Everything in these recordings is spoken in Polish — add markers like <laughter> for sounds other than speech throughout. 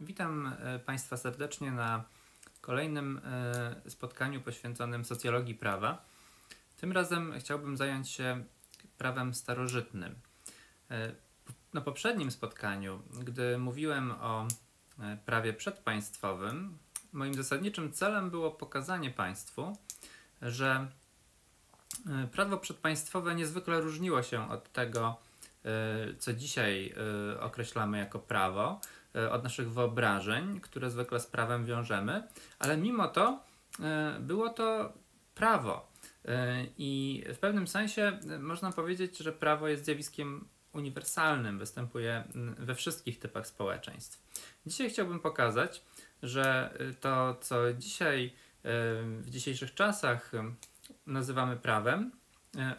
Witam e, Państwa serdecznie na kolejnym e, spotkaniu poświęconym socjologii prawa. Tym razem chciałbym zająć się prawem starożytnym. E, na poprzednim spotkaniu, gdy mówiłem o prawie przedpaństwowym, moim zasadniczym celem było pokazanie Państwu, że prawo przedpaństwowe niezwykle różniło się od tego, co dzisiaj określamy jako prawo od naszych wyobrażeń, które zwykle z prawem wiążemy, ale mimo to e, było to prawo. E, I w pewnym sensie można powiedzieć, że prawo jest zjawiskiem uniwersalnym, występuje we wszystkich typach społeczeństw. Dzisiaj chciałbym pokazać, że to, co dzisiaj w dzisiejszych czasach nazywamy prawem,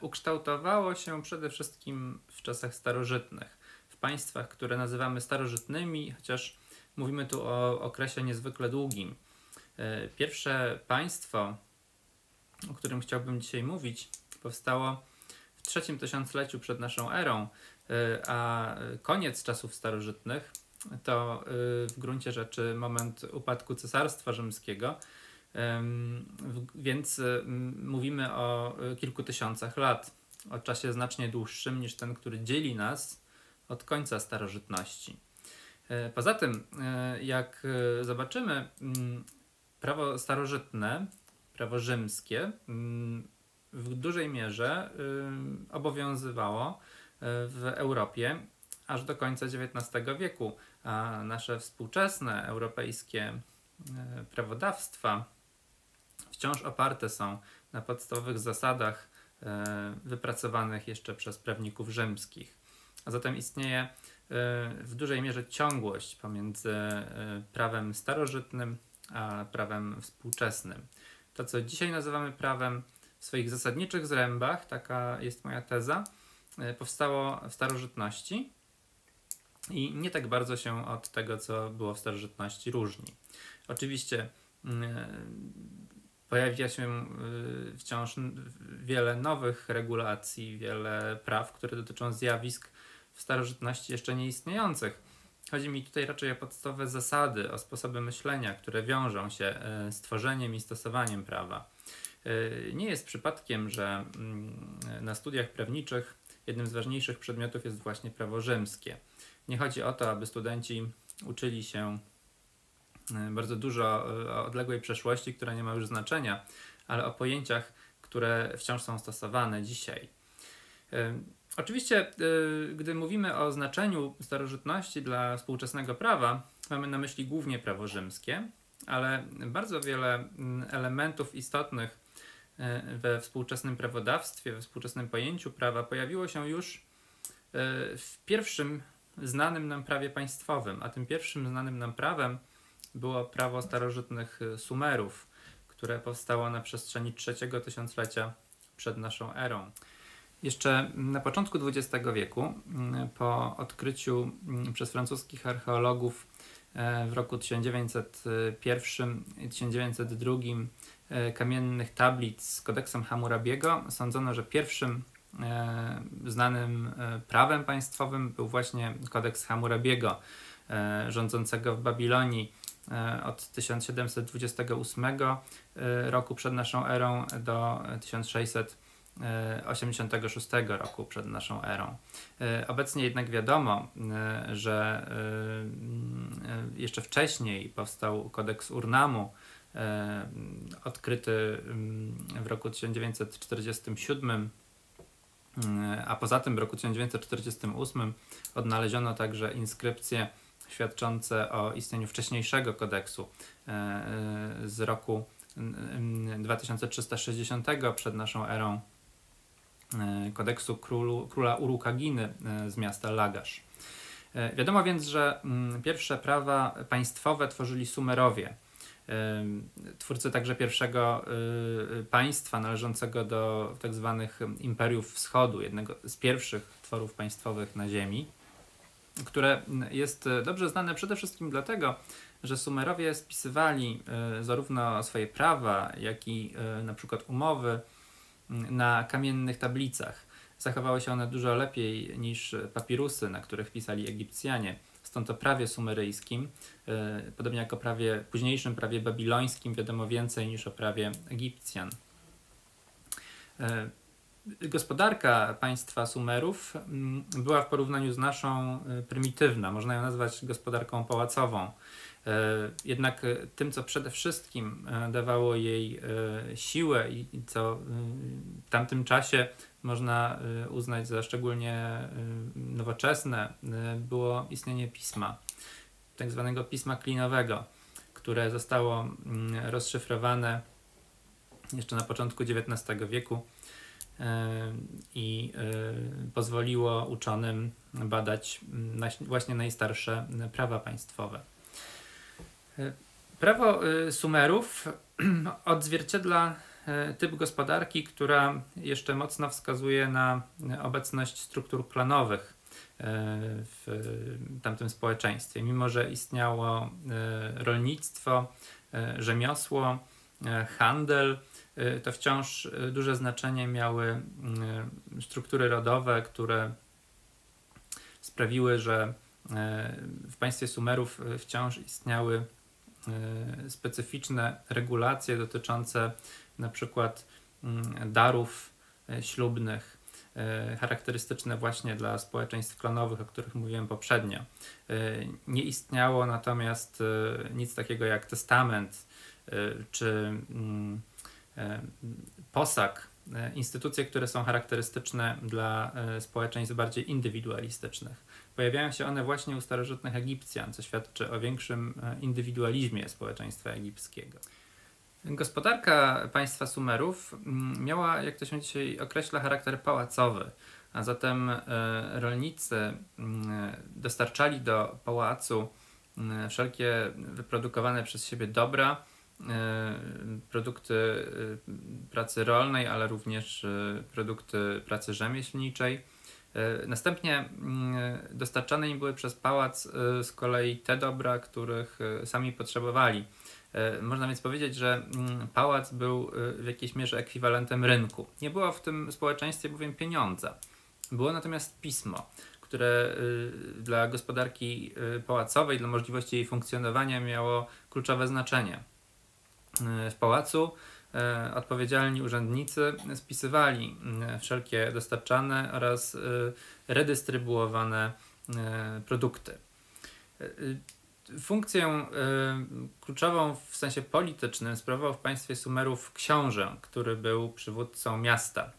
ukształtowało się przede wszystkim w czasach starożytnych państwach, które nazywamy starożytnymi, chociaż mówimy tu o okresie niezwykle długim. E, pierwsze państwo, o którym chciałbym dzisiaj mówić, powstało w trzecim tysiącleciu przed naszą erą, e, a koniec czasów starożytnych to e, w gruncie rzeczy moment upadku Cesarstwa Rzymskiego, więc mówimy o kilku tysiącach lat, o czasie znacznie dłuższym niż ten, który dzieli nas od końca starożytności. E, poza tym, e, jak e, zobaczymy, mm, prawo starożytne, prawo rzymskie mm, w dużej mierze obowiązywało w Europie aż do końca XIX wieku, a nasze współczesne europejskie prawodawstwa wciąż oparte są na podstawowych zasadach wypracowanych jeszcze przez prawników rzymskich. A zatem istnieje e, w dużej mierze ciągłość pomiędzy e, prawem starożytnym a prawem współczesnym. To, co dzisiaj nazywamy prawem w swoich zasadniczych zrębach, taka jest moja teza, e, powstało w starożytności i nie tak bardzo się od tego, co było w starożytności, różni. Oczywiście pojawia się wciąż wiele nowych regulacji, wiele praw, które dotyczą zjawisk, w starożytności jeszcze nieistniejących. Chodzi mi tutaj raczej o podstawowe zasady, o sposoby myślenia, które wiążą się e, z tworzeniem i stosowaniem prawa. E, nie jest przypadkiem, że mm, na studiach prawniczych jednym z ważniejszych przedmiotów jest właśnie prawo rzymskie. Nie chodzi o to, aby studenci uczyli się e, bardzo dużo o odległej przeszłości, która nie ma już znaczenia, ale o pojęciach, które wciąż są stosowane dzisiaj. Oczywiście, y, gdy mówimy o znaczeniu starożytności dla współczesnego prawa, mamy na myśli głównie prawo rzymskie, ale bardzo wiele mm, elementów istotnych y, we współczesnym prawodawstwie, we współczesnym pojęciu prawa pojawiło się już y, w pierwszym znanym nam prawie państwowym, a tym pierwszym znanym nam prawem było prawo starożytnych Sumerów, które powstało na przestrzeni trzeciego tysiąclecia przed naszą erą. Jeszcze na początku XX wieku, mm, po odkryciu mm, przez francuskich archeologów e, w roku 1901 i 1902 e, kamiennych tablic z kodeksem Hammurabiego, sądzono, że pierwszym e, znanym prawem państwowym był właśnie kodeks Hammurabiego, rządzącego w Babilonii od 1728 roku przed naszą erą do 1600 86 roku przed naszą erą. E, obecnie jednak wiadomo, e, że e, jeszcze wcześniej powstał kodeks Urnamu, odkryty w roku 1947, a poza tym w roku 1948 odnaleziono także inskrypcje świadczące o istnieniu wcześniejszego kodeksu z roku 2360 przed naszą erą E, kodeksu królu, króla Urukaginy e, z miasta Lagasz. E, wiadomo więc, że mm, pierwsze prawa państwowe tworzyli Sumerowie. Twórcy także pierwszego państwa należącego do tzw. Tak imperiów wschodu, jednego z pierwszych tworów państwowych na Ziemi, które jest dobrze znane przede wszystkim dlatego, że Sumerowie spisywali zarówno swoje prawa, jak i na przykład umowy na kamiennych tablicach. Zachowały się one dużo lepiej niż papirusy, na których pisali Egipcjanie. stąd o prawie sumeryjskim, podobnie jak o prawie późniejszym prawie babilońskim, wiadomo więcej niż o prawie Egipcjan. Gospodarka państwa Sumerów mm, była w porównaniu z naszą prymitywna, można ją nazwać gospodarką pałacową. Jednak tym, co przede wszystkim dawało jej siłę i co w tamtym czasie można uznać za szczególnie nowoczesne, było istnienie pisma, tak zwanego pisma klinowego, które zostało mm, rozszyfrowane jeszcze na początku XIX wieku i pozwoliło uczonym badać mm, właśnie najstarsze prawa państwowe. Prawo Sumerów <clears throat> odzwierciedla E, typ gospodarki, która jeszcze mocno wskazuje na obecność struktur klanowych w tamtym społeczeństwie. Mimo, że istniało rolnictwo, rzemiosło, handel, to wciąż duże znaczenie miały struktury rodowe, które sprawiły, że w państwie Sumerów wciąż istniały specyficzne regulacje dotyczące na przykład mm, darów e, ślubnych, e, charakterystyczne właśnie dla społeczeństw klonowych, o których mówiłem poprzednio. E, nie istniało natomiast nic takiego jak testament czy mm, posag, instytucje, które są charakterystyczne dla społeczeństw bardziej indywidualistycznych. Pojawiają się one właśnie u starożytnych Egipcjan, co świadczy o większym indywidualizmie społeczeństwa egipskiego. Gospodarka państwa Sumerów mm, miała, jak to się dzisiaj określa, charakter pałacowy, a zatem e, rolnicy mm, dostarczali do pałacu mm, wszelkie wyprodukowane przez siebie dobra, e, produkty e, pracy rolnej, ale również produkty pracy rzemieślniczej. Następnie dostarczane im były przez pałac z kolei te dobra, których sami potrzebowali E, można więc powiedzieć, że mm, pałac był e, w jakiejś mierze ekwiwalentem rynku. Nie było w tym społeczeństwie bowiem pieniądza. Było natomiast pismo, które e, dla gospodarki pałacowej, dla możliwości jej funkcjonowania miało kluczowe znaczenie. W pałacu odpowiedzialni urzędnicy spisywali wszelkie dostarczane oraz redystrybuowane produkty. Funkcję kluczową w sensie politycznym sprawował w państwie Sumerów książę, który był przywódcą miasta.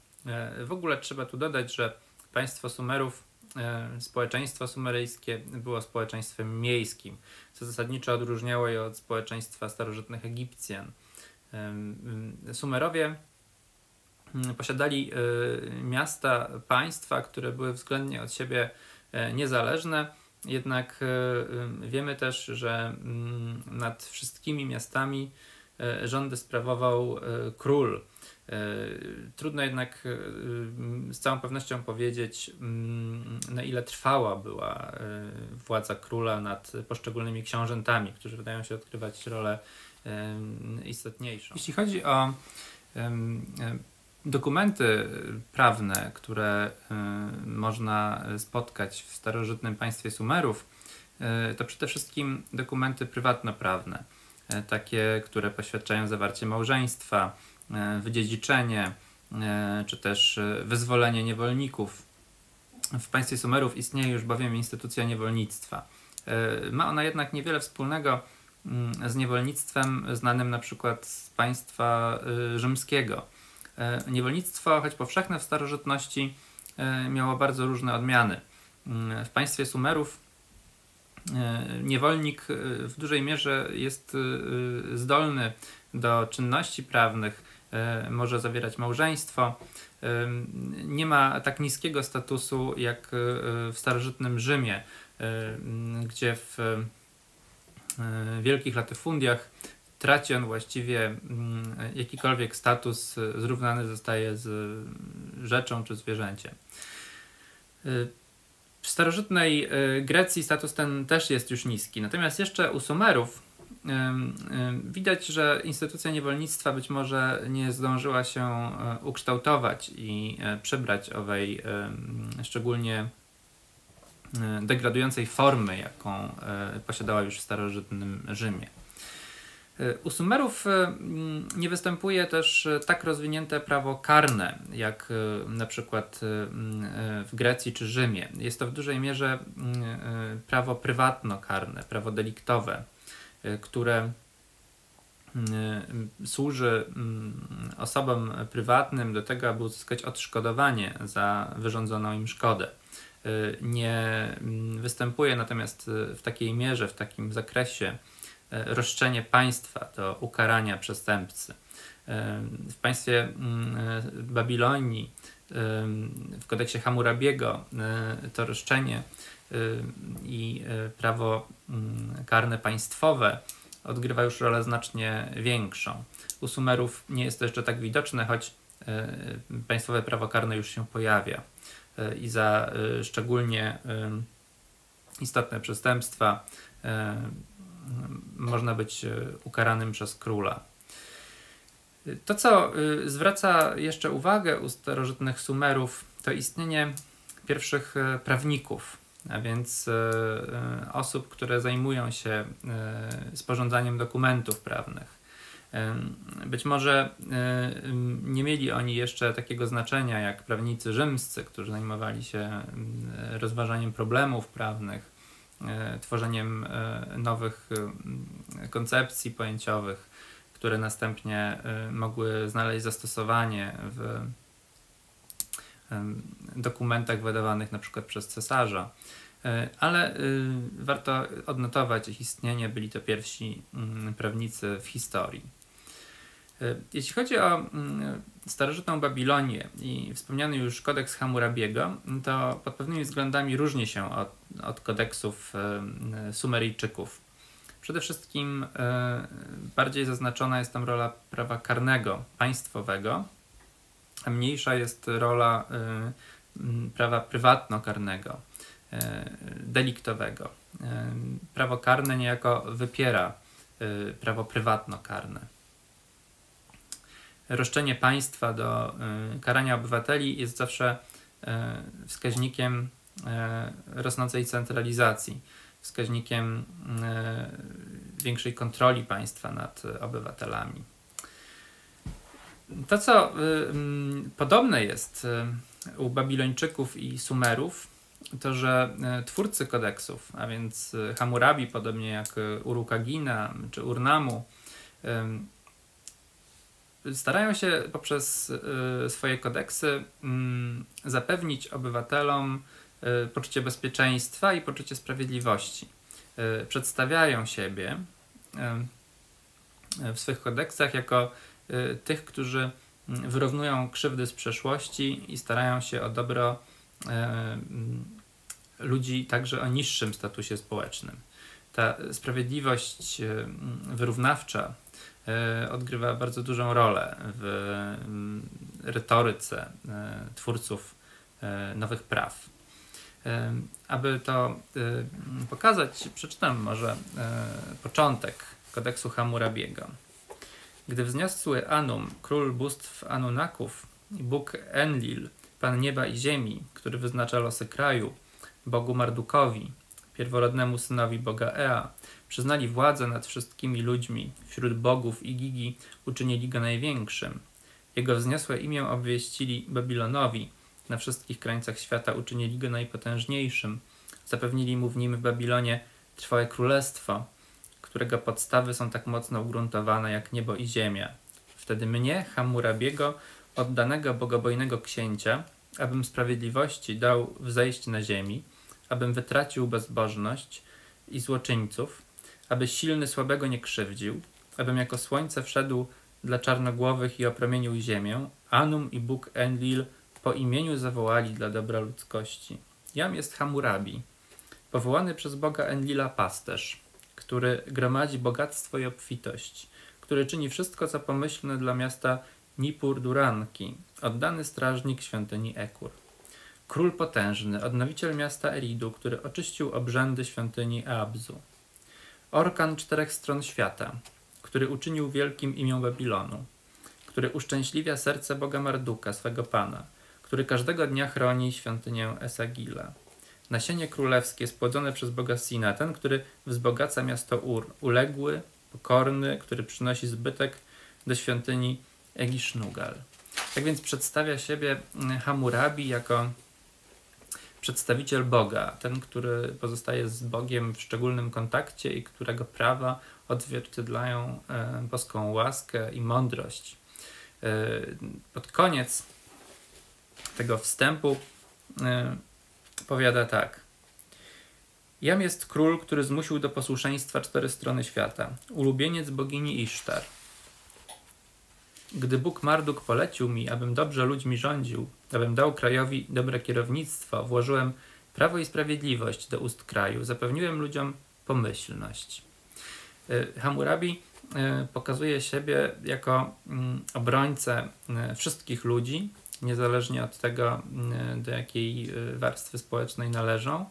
W ogóle trzeba tu dodać, że państwo Sumerów, społeczeństwo sumeryjskie było społeczeństwem miejskim, co zasadniczo odróżniało je od społeczeństwa starożytnych Egipcjan. Sumerowie posiadali miasta, państwa, które były względnie od siebie niezależne jednak e, wiemy też, że mm, nad wszystkimi miastami e, rządy sprawował e, król. Trudno jednak z całą pewnością powiedzieć, mm, na ile trwała była władza króla nad poszczególnymi książętami, którzy wydają się odgrywać rolę istotniejszą. Jeśli chodzi o Dokumenty prawne, które można spotkać w starożytnym państwie Sumerów, y, to przede wszystkim dokumenty prywatnoprawne, y, takie, które poświadczają zawarcie małżeństwa, wydziedziczenie, czy też wyzwolenie niewolników. W państwie Sumerów istnieje już bowiem instytucja niewolnictwa. Ma ona jednak niewiele wspólnego z niewolnictwem znanym na przykład z państwa rzymskiego E, niewolnictwo, choć powszechne w starożytności, e, miało bardzo różne odmiany. Mm, w państwie Sumerów niewolnik w dużej mierze jest zdolny do czynności prawnych, może zawierać małżeństwo. Nie ma tak niskiego statusu jak w starożytnym Rzymie, gdzie w wielkich latyfundiach traci on właściwie mm, jakikolwiek status, y, zrównany zostaje z rzeczą czy zwierzęciem. Y, w starożytnej Grecji status ten też jest już niski. Natomiast jeszcze u Sumerów widać, że instytucja niewolnictwa być może nie zdążyła się ukształtować i przybrać owej szczególnie degradującej formy, jaką posiadała już w starożytnym Rzymie. U Sumerów nie występuje też tak rozwinięte prawo karne, jak na przykład w Grecji czy Rzymie. Jest to w dużej mierze prawo prywatno-karne, prawo deliktowe, które służy osobom prywatnym do tego, aby uzyskać odszkodowanie za wyrządzoną im szkodę. Nie występuje natomiast w takiej mierze, w takim zakresie E, roszczenie państwa do ukarania przestępcy. W państwie mm, Babilonii, w kodeksie Hammurabiego, to roszczenie i prawo mm, karne państwowe odgrywa już rolę znacznie większą. U Sumerów nie jest to jeszcze tak widoczne, choć państwowe prawo karne już się pojawia i za szczególnie istotne przestępstwa można być ukaranym przez króla. To, co zwraca jeszcze uwagę u starożytnych Sumerów, to istnienie pierwszych prawników, a więc osób, które zajmują się sporządzaniem dokumentów prawnych. Być może nie mieli oni jeszcze takiego znaczenia jak prawnicy rzymscy, którzy zajmowali się rozważaniem problemów prawnych, E, tworzeniem e, nowych e, koncepcji pojęciowych, które następnie mogły znaleźć zastosowanie w dokumentach wydawanych przykład przez cesarza. Ale warto odnotować ich istnienie, byli to pierwsi mm, prawnicy w historii. Jeśli chodzi o mm, starożytną Babilonię i wspomniany już kodeks Hammurabiego, to pod pewnymi względami różni się od, od kodeksów Sumeryjczyków. Przede wszystkim e, bardziej zaznaczona jest tam rola prawa karnego, państwowego, a mniejsza jest rola e, prawa prywatno-karnego, e, deliktowego. Prawo karne niejako wypiera prawo prywatno-karne roszczenie państwa do y, karania obywateli jest zawsze y, wskaźnikiem y, rosnącej centralizacji, wskaźnikiem większej kontroli państwa nad obywatelami. To, co mm, podobne jest u Babilończyków i Sumerów, to, że twórcy kodeksów, a więc Hammurabi, podobnie jak Urukagina czy Urnamu, starają się poprzez y, swoje kodeksy mm, zapewnić obywatelom y, poczucie bezpieczeństwa i poczucie sprawiedliwości. Y, przedstawiają siebie w swych kodeksach jako tych, którzy mm, wyrównują krzywdy z przeszłości i starają się o dobro mm, ludzi także o niższym statusie społecznym. Ta sprawiedliwość wyrównawcza odgrywa bardzo dużą rolę w retoryce e, twórców e, nowych praw. Aby to pokazać, przeczytam może początek kodeksu Hammurabiego. Gdy wzniosły Anum, król bóstw Anunnaków, Bóg Enlil, pan nieba i ziemi, który wyznacza losy kraju, Bogu Mardukowi, pierworodnemu synowi Boga Ea, przyznali władzę nad wszystkimi ludźmi, wśród bogów i gigi uczynili go największym. Jego wzniosłe imię obwieścili Babilonowi, na wszystkich krańcach świata uczynili go najpotężniejszym. Zapewnili mu w nim w Babilonie trwałe królestwo, którego podstawy są tak mocno ugruntowane jak niebo i ziemia. Wtedy mnie, Hammurabiego, oddanego bogobojnego księcia, abym sprawiedliwości dał wzejść na ziemi, abym wytracił bezbożność i złoczyńców, aby silny słabego nie krzywdził, abym jako słońce wszedł dla czarnogłowych i opromienił ziemię, Anum i Bóg Enlil po imieniu zawołali dla dobra ludzkości. Jam jest Hammurabi, powołany przez Boga Enlila pasterz, który gromadzi bogactwo i obfitość, który czyni wszystko, co pomyślne dla miasta Nipur Duranki, oddany strażnik świątyni Ekur. Król potężny, odnowiciel miasta Eridu, który oczyścił obrzędy świątyni Abzu orkan czterech stron świata, który uczynił wielkim imię Babilonu, który uszczęśliwia serce Boga Marduka, swego Pana, który każdego dnia chroni świątynię Esagila. nasienie królewskie spłodzone przez Boga Sina, ten, który wzbogaca miasto Ur, uległy, pokorny, który przynosi zbytek do świątyni Egisznugal. Tak więc przedstawia siebie Hammurabi jako przedstawiciel Boga, ten, który pozostaje z Bogiem w szczególnym kontakcie i którego prawa odzwierciedlają e, boską łaskę i mądrość. E, pod koniec tego wstępu e, powiada tak. Jam jest król, który zmusił do posłuszeństwa cztery strony świata, ulubieniec bogini Isztar. Gdy Bóg Marduk polecił mi, abym dobrze ludźmi rządził, abym dał krajowi dobre kierownictwo, włożyłem prawo i sprawiedliwość do ust kraju, zapewniłem ludziom pomyślność. Y, Hammurabi y, pokazuje siebie jako mm, obrońcę y, wszystkich ludzi, niezależnie od tego, do jakiej warstwy społecznej należą,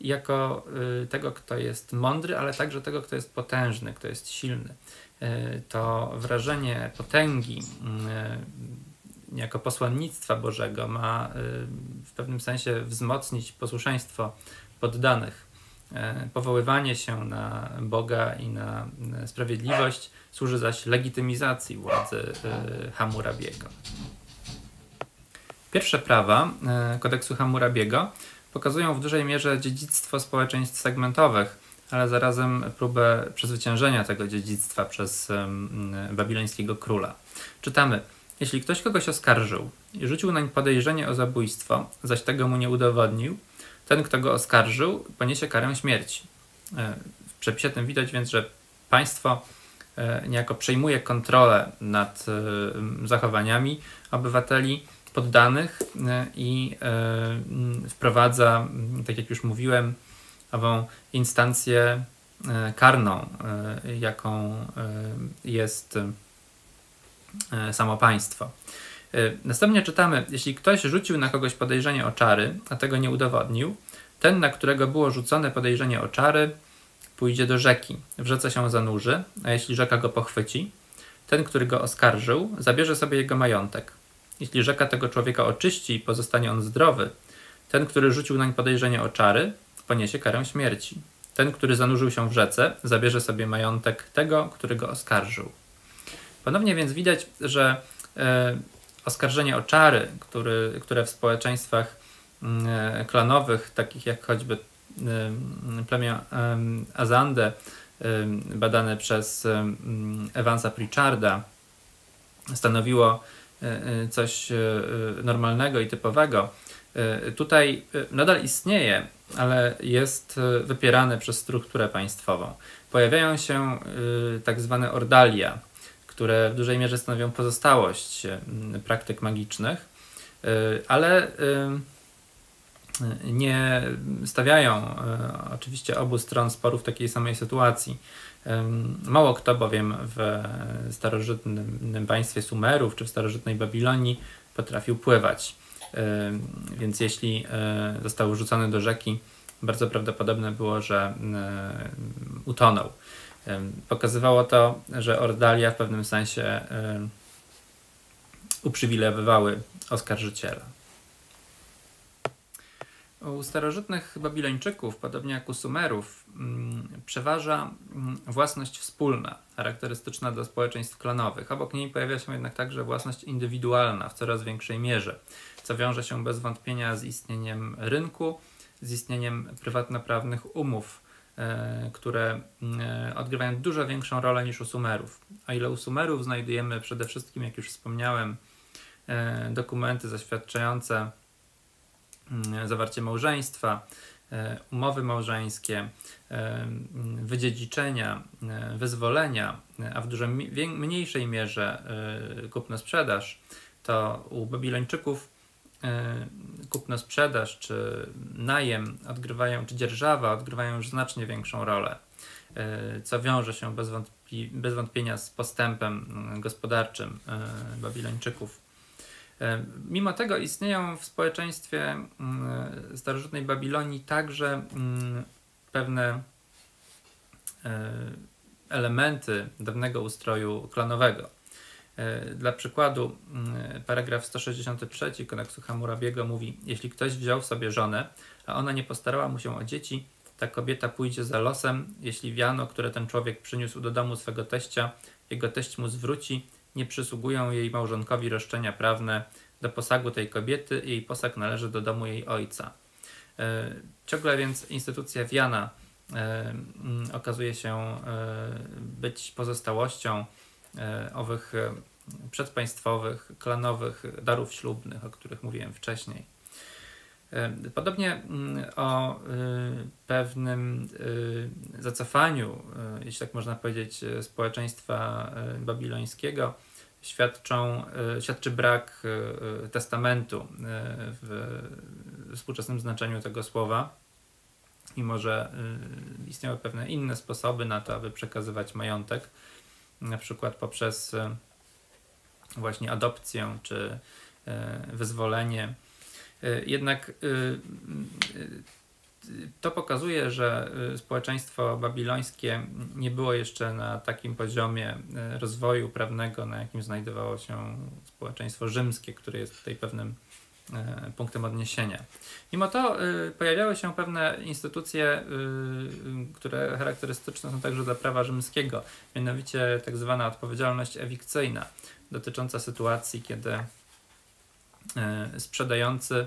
jako tego, kto jest mądry, ale także tego, kto jest potężny, kto jest silny. To wrażenie potęgi jako posłannictwa Bożego ma w pewnym sensie wzmocnić posłuszeństwo poddanych E, powoływanie się na Boga i na sprawiedliwość służy zaś legitymizacji władzy e, Hammurabiego. Pierwsze prawa e, kodeksu Hammurabiego pokazują w dużej mierze dziedzictwo społeczeństw segmentowych, ale zarazem próbę przezwyciężenia tego dziedzictwa przez babilońskiego króla. Czytamy: Jeśli ktoś kogoś oskarżył i rzucił nań podejrzenie o zabójstwo, zaś tego mu nie udowodnił, ten, kto go oskarżył, poniesie karę śmierci. E, w przepisie tym widać więc, że państwo e, niejako przejmuje kontrolę nad e, zachowaniami obywateli poddanych i wprowadza, tak jak już mówiłem, ową instancję karną, jaką jest samo państwo. Następnie czytamy, jeśli ktoś rzucił na kogoś podejrzenie o czary, a tego nie udowodnił, ten, na którego było rzucone podejrzenie o czary, pójdzie do rzeki, w rzece się zanurzy, a jeśli rzeka go pochwyci, ten, który go oskarżył, zabierze sobie jego majątek. Jeśli rzeka tego człowieka oczyści i pozostanie on zdrowy, ten, który rzucił nań podejrzenie o czary, poniesie karę śmierci. Ten, który zanurzył się w rzece, zabierze sobie majątek tego, który go oskarżył. Ponownie więc widać, że e, oskarżenie o czary, który, które w społeczeństwach mm, e, klanowych, takich jak choćby plemię Azande, badane przez Evansa Pritcharda, stanowiło e, e, coś normalnego i typowego. Tutaj nadal istnieje, ale jest wypierane przez strukturę państwową. Pojawiają się tak zwane ordalia, które w dużej mierze stanowią pozostałość mm, praktyk magicznych, ale nie stawiają oczywiście obu stron sporu w takiej samej sytuacji. Mało kto bowiem w starożytnym państwie Sumerów czy w starożytnej Babilonii potrafił pływać. Więc jeśli został rzucony do rzeki, bardzo prawdopodobne było, że utonął. Pokazywało to, że ordalia w pewnym sensie uprzywilejowały oskarżyciela. U starożytnych Babilończyków, podobnie jak u Sumerów, mm, przeważa mm, własność wspólna, charakterystyczna do społeczeństw klanowych. Obok niej pojawia się jednak także własność indywidualna w coraz większej mierze, co wiąże się bez wątpienia z istnieniem rynku, z istnieniem prywatnoprawnych umów E, które e, odgrywają dużo większą rolę niż u Sumerów. A ile u Sumerów znajdujemy przede wszystkim, jak już wspomniałem, e, dokumenty zaświadczające mm, zawarcie małżeństwa, umowy małżeńskie, wydziedziczenia, wyzwolenia, a w dużo mniejszej mierze kupno-sprzedaż, to u Babilończyków kupno-sprzedaż, czy najem odgrywają, czy dzierżawa odgrywają już znacznie większą rolę, e, co wiąże się bez, bez wątpienia z postępem mm, gospodarczym e, Babilończyków. Mimo tego istnieją w społeczeństwie mm, starożytnej Babilonii także mm, pewne elementy dawnego ustroju klanowego. Dla przykładu, mm, paragraf 163 kodeksu Hammurabiego mówi: Jeśli ktoś wziął sobie żonę, a ona nie postarała mu się o dzieci, ta kobieta pójdzie za losem, jeśli wiano, które ten człowiek przyniósł do domu swego teścia, jego teść mu zwróci, nie przysługują jej małżonkowi roszczenia prawne. Do posagu tej kobiety jej posag należy do domu jej ojca. E, ciągle więc instytucja wiana e, mm, okazuje się e, być pozostałością owych przedpaństwowych, klanowych darów ślubnych, o których mówiłem wcześniej. Podobnie mm, o pewnym zacofaniu, jeśli tak można powiedzieć, społeczeństwa babilońskiego świadczą, świadczy brak testamentu w współczesnym znaczeniu tego słowa, mimo że istniały pewne inne sposoby na to, aby przekazywać majątek, na przykład poprzez właśnie adopcję czy wyzwolenie. E, jednak e, e, to pokazuje, że społeczeństwo babilońskie nie było jeszcze na takim poziomie rozwoju prawnego, na jakim znajdowało się społeczeństwo rzymskie, które jest tutaj pewnym punktem odniesienia. Mimo to pojawiały się pewne instytucje, które charakterystyczne są także dla prawa rzymskiego, mianowicie tak zwana odpowiedzialność ewikcyjna, dotycząca sytuacji, kiedy E, sprzedający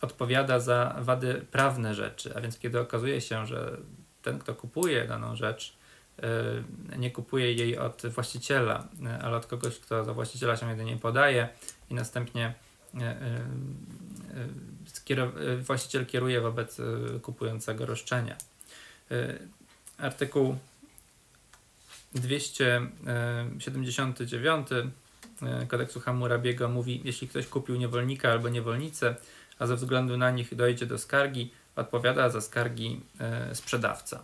odpowiada za wady prawne rzeczy, a więc kiedy okazuje się, że ten, kto kupuje daną rzecz, e, nie kupuje jej od właściciela, e, ale od kogoś, kto za właściciela się jedynie podaje i następnie właściciel kieruje wobec kupującego roszczenia. Artykuł 279 E, kodeksu Hammurabiego mówi, jeśli ktoś kupił niewolnika albo niewolnicę, a ze względu na nich dojdzie do skargi, odpowiada za skargi e, sprzedawca.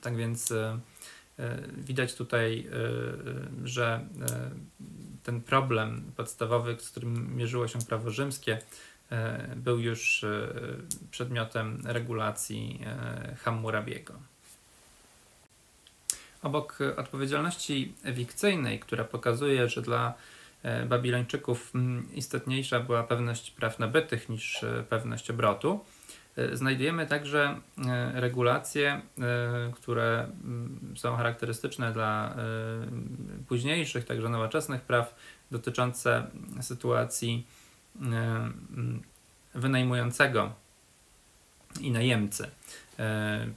Tak więc e, widać tutaj, że ten problem podstawowy, z którym mierzyło się prawo rzymskie, był już przedmiotem regulacji Hammurabiego. Obok odpowiedzialności ewikcyjnej, która pokazuje, że dla e, Babilończyków istotniejsza była pewność praw nabytych niż e, pewność obrotu, e, znajdujemy także regulacje, które mm, są charakterystyczne dla późniejszych, także nowoczesnych praw dotyczące sytuacji mm, wynajmującego i najemcy.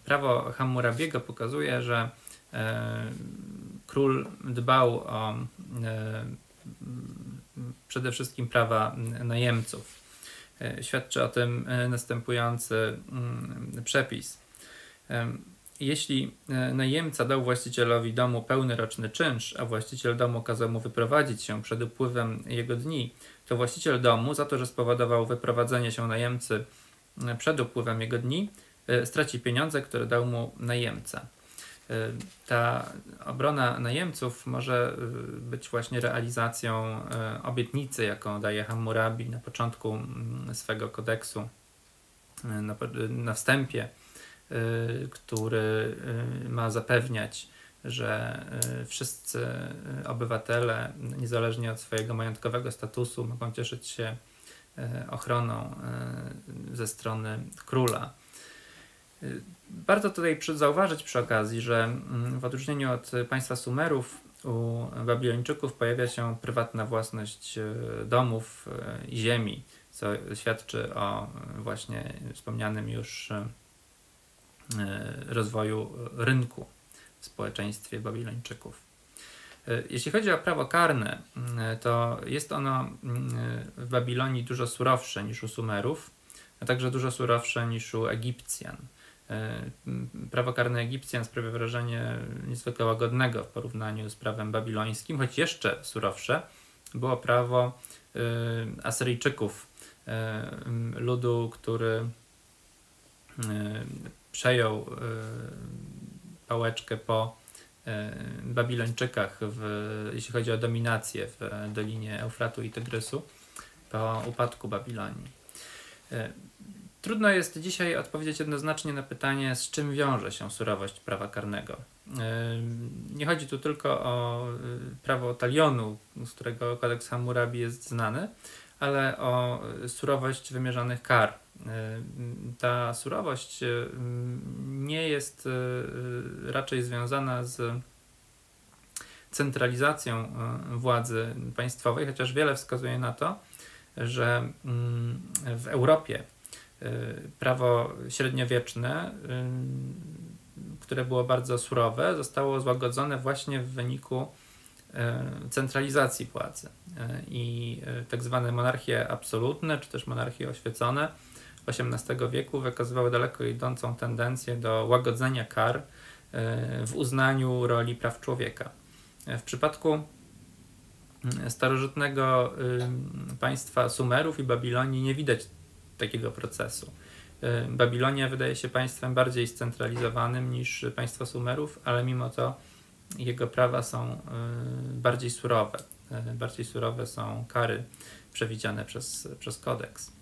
Prawo Hammurabiego pokazuje, że E, król dbał o e, przede wszystkim prawa najemców. E, świadczy o tym następujący mm, przepis. Jeśli najemca dał właścicielowi domu pełny roczny czynsz, a właściciel domu kazał mu wyprowadzić się przed upływem jego dni, to właściciel domu za to, że spowodował wyprowadzenie się najemcy przed upływem jego dni, straci pieniądze, które dał mu najemca. Ta obrona najemców może y, być właśnie realizacją y, obietnicy, jaką daje Hammurabi na początku mm, swego kodeksu, y, na, na wstępie, który ma zapewniać, że wszyscy obywatele, niezależnie od swojego majątkowego statusu, mogą cieszyć się ochroną ze strony króla. Warto tutaj zauważyć przy okazji, że mm, w odróżnieniu od państwa Sumerów, u Babilończyków pojawia się prywatna własność e, domów e, i ziemi, co świadczy o e, właśnie wspomnianym już rozwoju rynku w społeczeństwie Babilończyków. Jeśli chodzi o prawo karne, to jest ono mm, w Babilonii dużo surowsze niż u Sumerów, a także dużo surowsze niż u Egipcjan. E, prawo karne Egipcjan sprawia wrażenie niezwykle łagodnego w porównaniu z prawem babilońskim, choć jeszcze surowsze było prawo e, Asyryjczyków, e, ludu, który przejął pałeczkę po Babilończykach, w, jeśli chodzi o dominację w Dolinie Eufratu i Tygrysu, po upadku Babilonii. Trudno jest dzisiaj odpowiedzieć jednoznacznie na pytanie, z czym wiąże się surowość prawa karnego. Nie chodzi tu tylko o prawo talionu, z którego kodeks Hammurabi jest znany, ale o surowość wymierzonych kar. Ta surowość nie jest raczej związana z centralizacją władzy państwowej, chociaż wiele wskazuje na to, że w Europie prawo średniowieczne, które było bardzo surowe, zostało złagodzone właśnie w wyniku centralizacji władzy. I tak zwane monarchie absolutne, czy też monarchie oświecone XVIII wieku wykazywały daleko idącą tendencję do łagodzenia kar w uznaniu roli praw człowieka. W przypadku starożytnego państwa Sumerów i Babilonii nie widać takiego procesu. Y, Babilonia wydaje się państwem bardziej scentralizowanym niż państwo Sumerów, ale mimo to jego prawa są y, bardziej surowe. Y, bardziej surowe są kary przewidziane przez, przez kodeks.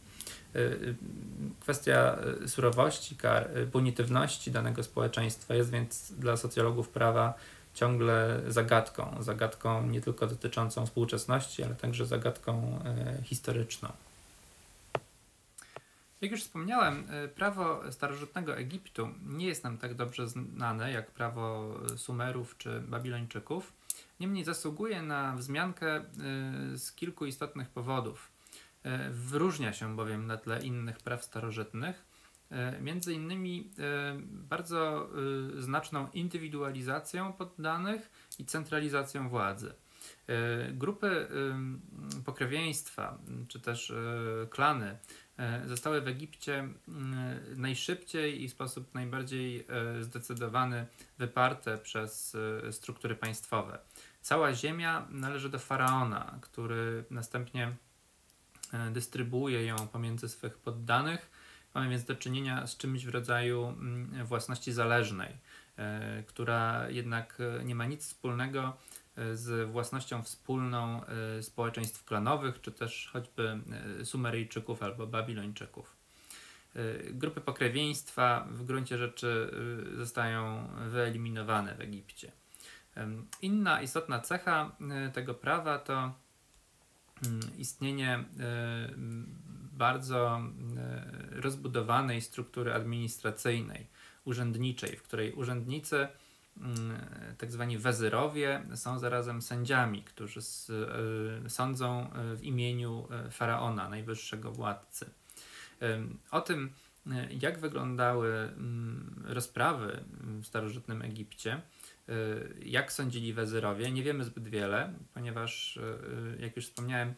Kwestia surowości kar, punitywności danego społeczeństwa jest więc dla socjologów prawa ciągle zagadką. Zagadką nie tylko dotyczącą współczesności, ale także zagadką historyczną. Jak już wspomniałem, y, prawo starożytnego Egiptu nie jest nam tak dobrze znane jak prawo Sumerów czy Babilończyków. Niemniej zasługuje na wzmiankę y, z kilku istotnych powodów. Y, wyróżnia się bowiem na tle innych praw starożytnych, między innymi bardzo znaczną indywidualizacją poddanych i centralizacją władzy. Grupy pokrewieństwa czy też klany E, zostały w Egipcie najszybciej i w sposób najbardziej e, zdecydowany wyparte przez e, struktury państwowe. Cała ziemia należy do faraona, który następnie dystrybuuje ją pomiędzy swych poddanych. Mamy więc do czynienia z czymś w rodzaju mm, własności zależnej, która jednak nie ma nic wspólnego z własnością wspólną e, społeczeństw klanowych, czy też choćby e, Sumeryjczyków albo Babilończyków. E, grupy pokrewieństwa w gruncie rzeczy zostają wyeliminowane w Egipcie. Inna istotna cecha tego prawa to mm, istnienie bardzo rozbudowanej struktury administracyjnej, urzędniczej, w której urzędnicy tak zwani wezyrowie są zarazem sędziami, którzy e, sądzą e, w imieniu e, faraona, najwyższego władcy. O tym, jak wyglądały mm, rozprawy w starożytnym Egipcie, jak sądzili wezyrowie, nie wiemy zbyt wiele, ponieważ, jak już wspomniałem,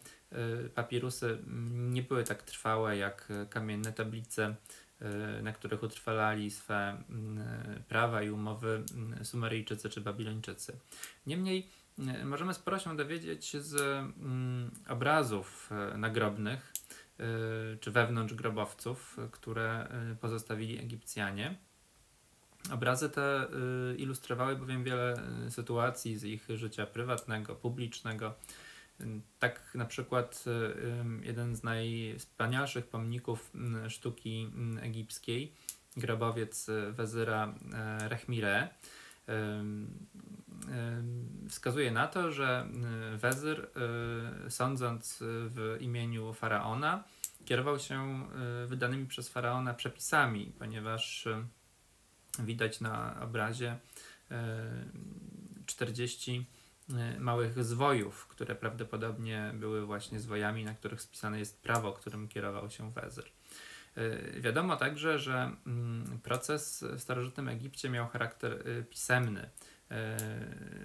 papirusy nie były tak trwałe jak kamienne tablice na których utrwalali swe mm, prawa i umowy mm, Sumeryjczycy czy Babilończycy. Niemniej y, możemy sporo się dowiedzieć z mm, obrazów y, nagrobnych czy wewnątrz grobowców, które pozostawili Egipcjanie. Obrazy te ilustrowały bowiem wiele sytuacji z ich życia prywatnego, publicznego, tak na przykład jeden z najwspanialszych pomników sztuki egipskiej, grobowiec wezyra e, Rechmire, wskazuje na to, że wezyr sądząc w imieniu faraona kierował się wydanymi przez faraona przepisami, ponieważ widać na obrazie 40 Y, małych zwojów, które prawdopodobnie były właśnie zwojami, na których spisane jest prawo, którym kierował się Wezyr. Y, wiadomo także, że mm, proces w starożytnym Egipcie miał charakter y, pisemny,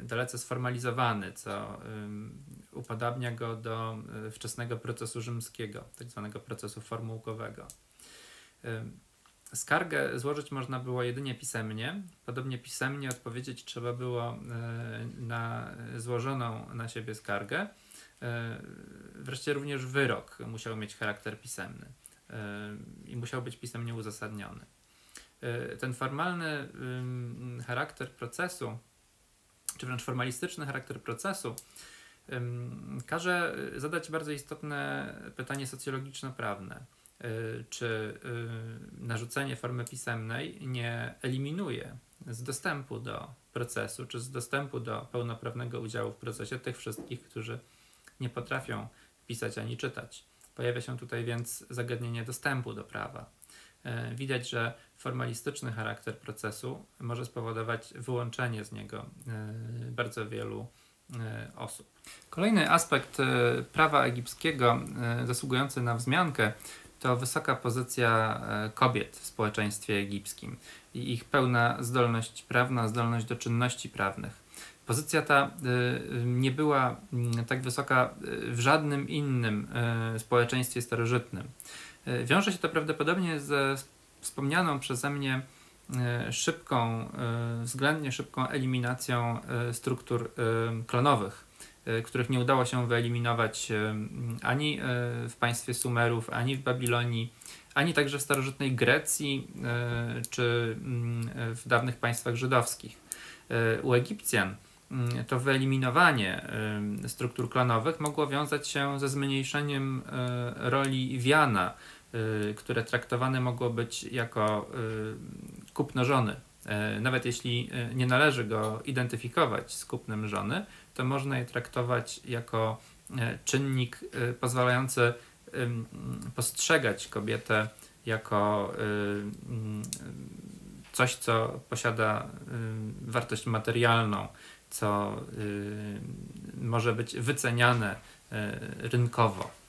dalece sformalizowany, co upodabnia go do wczesnego procesu rzymskiego, tak zwanego procesu formułkowego. Skargę złożyć można było jedynie pisemnie. Podobnie pisemnie odpowiedzieć trzeba było e, na złożoną na siebie skargę. E, wreszcie również wyrok musiał mieć charakter pisemny e, i musiał być pisemnie uzasadniony. Ten formalny charakter procesu, czy wręcz formalistyczny charakter procesu, każe zadać bardzo istotne pytanie socjologiczno-prawne czy narzucenie formy pisemnej nie eliminuje z dostępu do procesu, czy z dostępu do pełnoprawnego udziału w procesie tych wszystkich, którzy nie potrafią pisać ani czytać. Pojawia się tutaj więc zagadnienie dostępu do prawa. E, widać, że formalistyczny charakter procesu może spowodować wyłączenie z niego bardzo wielu osób. Kolejny aspekt prawa egipskiego zasługujący na wzmiankę to wysoka pozycja kobiet w społeczeństwie egipskim i ich pełna zdolność prawna, zdolność do czynności prawnych. Pozycja ta nie była mm, tak wysoka w żadnym innym społeczeństwie starożytnym. E, wiąże się to prawdopodobnie ze wspomnianą przeze mnie e, szybką, e, względnie szybką eliminacją struktur klonowych, których nie udało się wyeliminować ani w państwie Sumerów, ani w Babilonii, ani także w starożytnej Grecji czy mm, w dawnych państwach żydowskich. U Egipcjan mm, to wyeliminowanie struktur klonowych mogło wiązać się ze zmniejszeniem roli wiana które traktowane mogło być jako kupno żony. E, nawet jeśli nie należy go identyfikować z kupnem żony, to można je traktować jako e, czynnik pozwalający postrzegać kobietę jako coś, co posiada wartość materialną, co może być wyceniane e, rynkowo.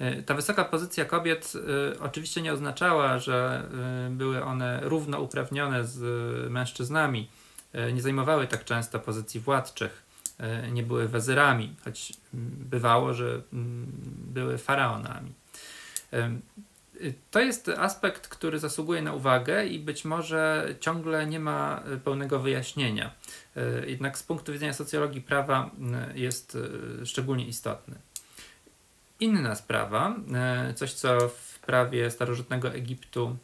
E, ta wysoka pozycja kobiet e, oczywiście nie oznaczała, że e, były one równouprawnione z mężczyznami. Nie zajmowały tak często pozycji władczych, nie były wezyrami, choć bywało, że były faraonami. To jest aspekt, który zasługuje na uwagę i być może ciągle nie ma pełnego wyjaśnienia. Jednak z punktu widzenia socjologii prawa jest szczególnie istotny. Inna sprawa, e, coś co w prawie starożytnego Egiptu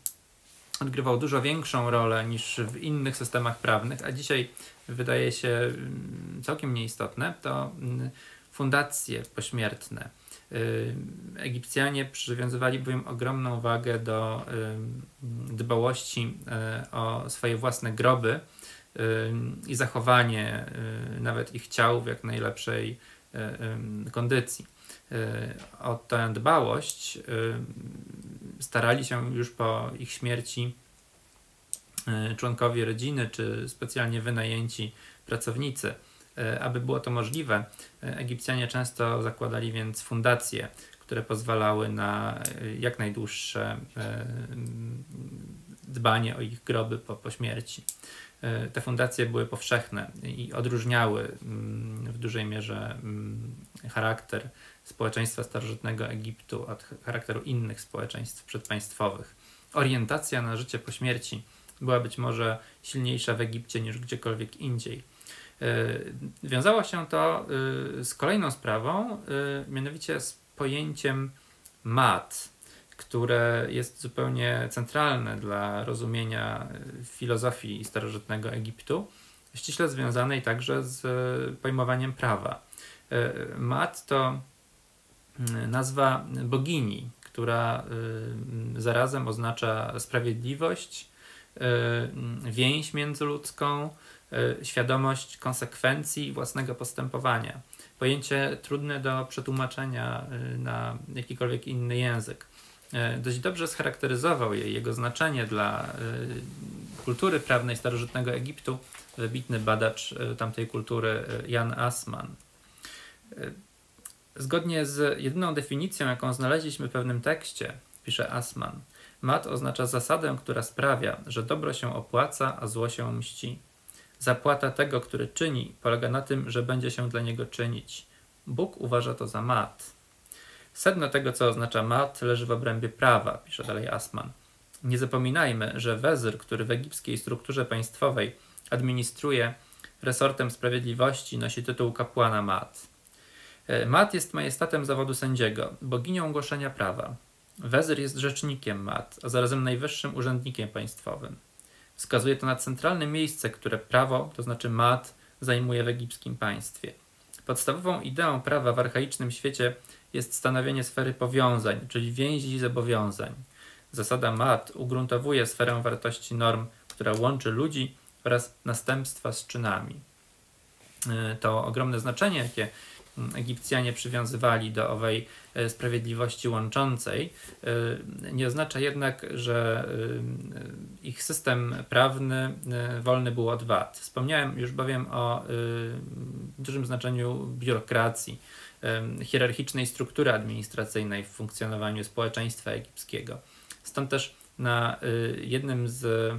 odgrywał dużo większą rolę niż w innych systemach prawnych, a dzisiaj wydaje się mm, całkiem nieistotne, to mm, fundacje pośmiertne. E, Egipcjanie przywiązywali bowiem ogromną wagę do dbałości e, o swoje własne groby i zachowanie nawet ich ciał w jak najlepszej kondycji. E, o tę dbałość e, starali się już po ich śmierci e, członkowie rodziny czy specjalnie wynajęci pracownicy. Aby było to możliwe, Egipcjanie często zakładali więc fundacje, które pozwalały na jak najdłuższe dbanie o ich groby po, po śmierci. Te fundacje były powszechne i odróżniały mm, w dużej mierze mm, charakter społeczeństwa starożytnego Egiptu od charakteru innych społeczeństw przedpaństwowych. Orientacja na życie po śmierci była być może silniejsza w Egipcie niż gdziekolwiek indziej. E, wiązało się to e, z kolejną sprawą, e, mianowicie z pojęciem mat, które jest zupełnie centralne dla rozumienia filozofii starożytnego Egiptu, ściśle związanej także z pojmowaniem prawa. Mat to nazwa bogini, która y, zarazem oznacza sprawiedliwość, y, więź międzyludzką, świadomość konsekwencji własnego postępowania. Pojęcie trudne do przetłumaczenia na jakikolwiek inny język. Dość dobrze scharakteryzował je, jego znaczenie dla kultury prawnej starożytnego Egiptu wybitny badacz tamtej kultury Jan Asman. Zgodnie z jedyną definicją, jaką znaleźliśmy w pewnym tekście, pisze Asman, mat oznacza zasadę, która sprawia, że dobro się opłaca, a zło się mści. Zapłata tego, który czyni, polega na tym, że będzie się dla niego czynić. Bóg uważa to za mat. Sedno tego, co oznacza mat, leży w obrębie prawa, pisze dalej Asman. Nie zapominajmy, że wezyr, który w egipskiej strukturze państwowej administruje resortem sprawiedliwości, nosi tytuł kapłana mat. E, Mat jest majestatem zawodu sędziego, boginią głoszenia prawa. Wezyr jest rzecznikiem Mat, a zarazem najwyższym urzędnikiem państwowym. Wskazuje to na centralne miejsce, które prawo, to znaczy Mat, zajmuje w egipskim państwie. Podstawową ideą prawa w archaicznym świecie jest stanowienie sfery powiązań, czyli więzi i zobowiązań. Zasada mat ugruntowuje sferę wartości norm, która łączy ludzi oraz następstwa z czynami. E, to ogromne znaczenie, jakie Egipcjanie przywiązywali do owej e, sprawiedliwości łączącej, e, nie oznacza jednak, że ich system prawny wolny był od wad. Wspomniałem już bowiem o dużym znaczeniu biurokracji, hierarchicznej struktury administracyjnej w funkcjonowaniu społeczeństwa egipskiego. Stąd też na jednym z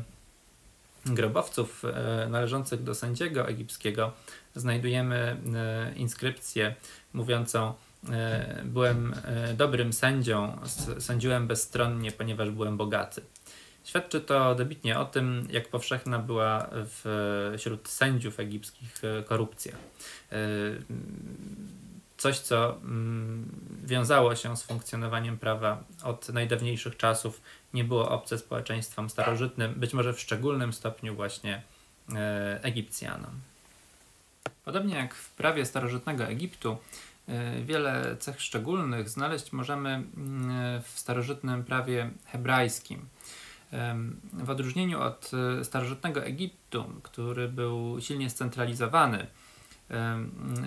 grobowców należących do sędziego egipskiego znajdujemy e, inskrypcję mówiącą e, byłem e, dobrym sędzią, sądziłem bezstronnie, ponieważ byłem bogaty. Świadczy to dobitnie o tym, jak powszechna była wśród sędziów egipskich korupcja. Coś, co mm, wiązało się z funkcjonowaniem prawa od najdawniejszych czasów, nie było obce społeczeństwom starożytnym, być może w szczególnym stopniu właśnie Egipcjanom. Podobnie jak w prawie starożytnego Egiptu, e, wiele cech szczególnych znaleźć możemy mm, w starożytnym prawie hebrajskim. W odróżnieniu od e, starożytnego Egiptu, który był silnie scentralizowany,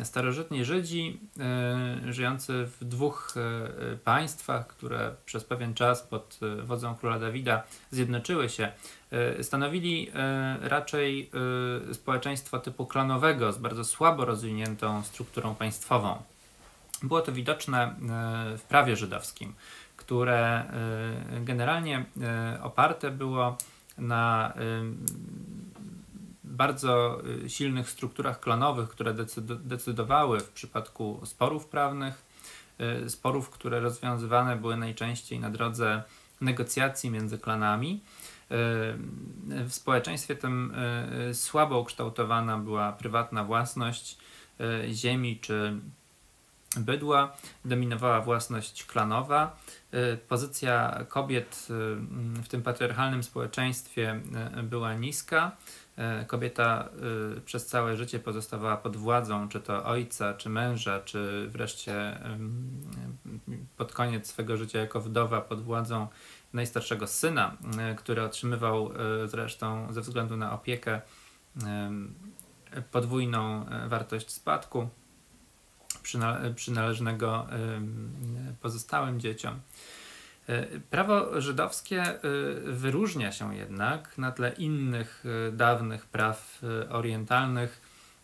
starożytni Żydzi e, żyjący w dwóch e, państwach, które przez pewien czas pod e, wodzą króla Dawida zjednoczyły się, stanowili raczej społeczeństwo typu klanowego z bardzo słabo rozwiniętą strukturą państwową. Było to widoczne w prawie żydowskim, które generalnie oparte było na bardzo y, silnych strukturach klanowych, które decydowały w przypadku sporów prawnych, y, sporów, które rozwiązywane były najczęściej na drodze negocjacji między klanami. Y, w społeczeństwie tym słabo ukształtowana była prywatna własność ziemi czy bydła, dominowała własność klanowa. Pozycja kobiet w tym patriarchalnym społeczeństwie była niska. Kobieta y, przez całe życie pozostawała pod władzą, czy to ojca, czy męża, czy wreszcie pod koniec swego życia jako wdowa pod władzą najstarszego syna, y, który otrzymywał y, zresztą ze względu na opiekę podwójną wartość spadku przynależnego pozostałym dzieciom. E, prawo żydowskie e, wyróżnia się jednak na tle innych e, dawnych praw orientalnych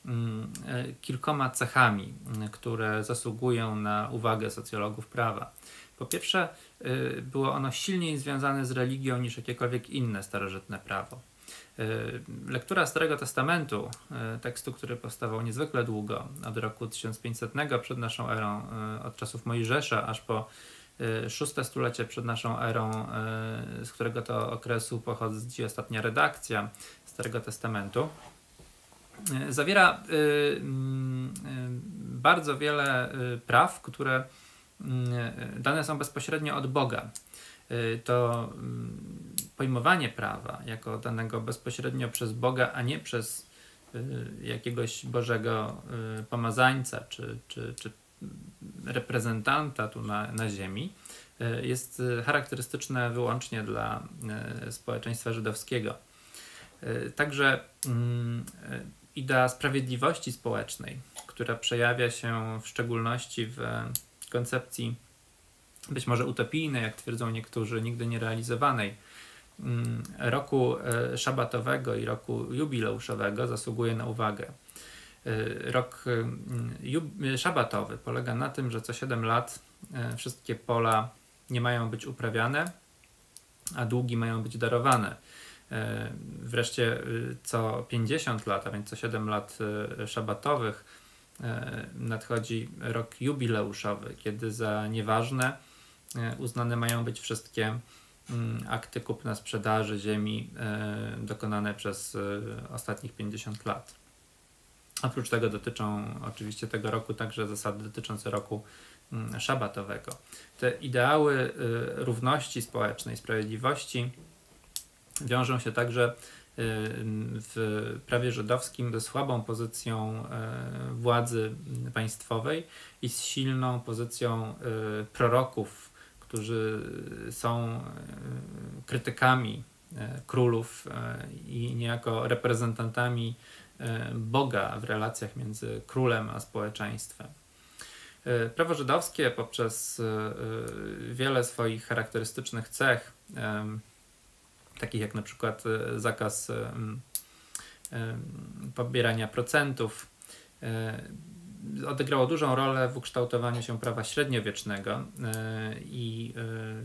mm, kilkoma cechami, które zasługują na uwagę socjologów prawa. Po pierwsze, było ono silniej związane z religią niż jakiekolwiek inne starożytne prawo. Lektura Starego Testamentu, tekstu, który powstawał niezwykle długo, od roku 1500 przed naszą erą, od czasów Mojżesza aż po Y, szóste stulecie przed naszą erą, y, z którego to okresu pochodzi ostatnia redakcja Starego Testamentu. Y, zawiera bardzo wiele praw, które dane są bezpośrednio od Boga. To mm, pojmowanie prawa jako danego bezpośrednio przez Boga, a nie przez jakiegoś Bożego pomazańca czy, czy, czy reprezentanta tu na, na Ziemi jest charakterystyczne wyłącznie dla społeczeństwa żydowskiego. Także mm, idea sprawiedliwości społecznej, która przejawia się w szczególności w koncepcji być może utopijnej, jak twierdzą niektórzy, nigdy nie realizowanej, mm, roku szabatowego i roku jubileuszowego zasługuje na uwagę. Y, rok y, szabatowy polega na tym, że co 7 lat wszystkie pola nie mają być uprawiane, a długi mają być darowane. Wreszcie co 50 lat, a więc co 7 lat szabatowych, nadchodzi rok jubileuszowy, kiedy za nieważne uznane mają być wszystkie akty kupna-sprzedaży ziemi dokonane przez ostatnich 50 lat. Oprócz tego dotyczą oczywiście tego roku także zasady dotyczące roku mm, szabatowego. Te ideały równości społecznej, sprawiedliwości wiążą się także w prawie żydowskim ze słabą pozycją władzy państwowej i z silną pozycją proroków, którzy są krytykami królów i niejako reprezentantami Boga w relacjach między królem a społeczeństwem. E, prawo żydowskie poprzez e, e, wiele swoich charakterystycznych cech, takich jak na przykład zakaz pobierania procentów, odegrało dużą rolę w ukształtowaniu się prawa średniowiecznego i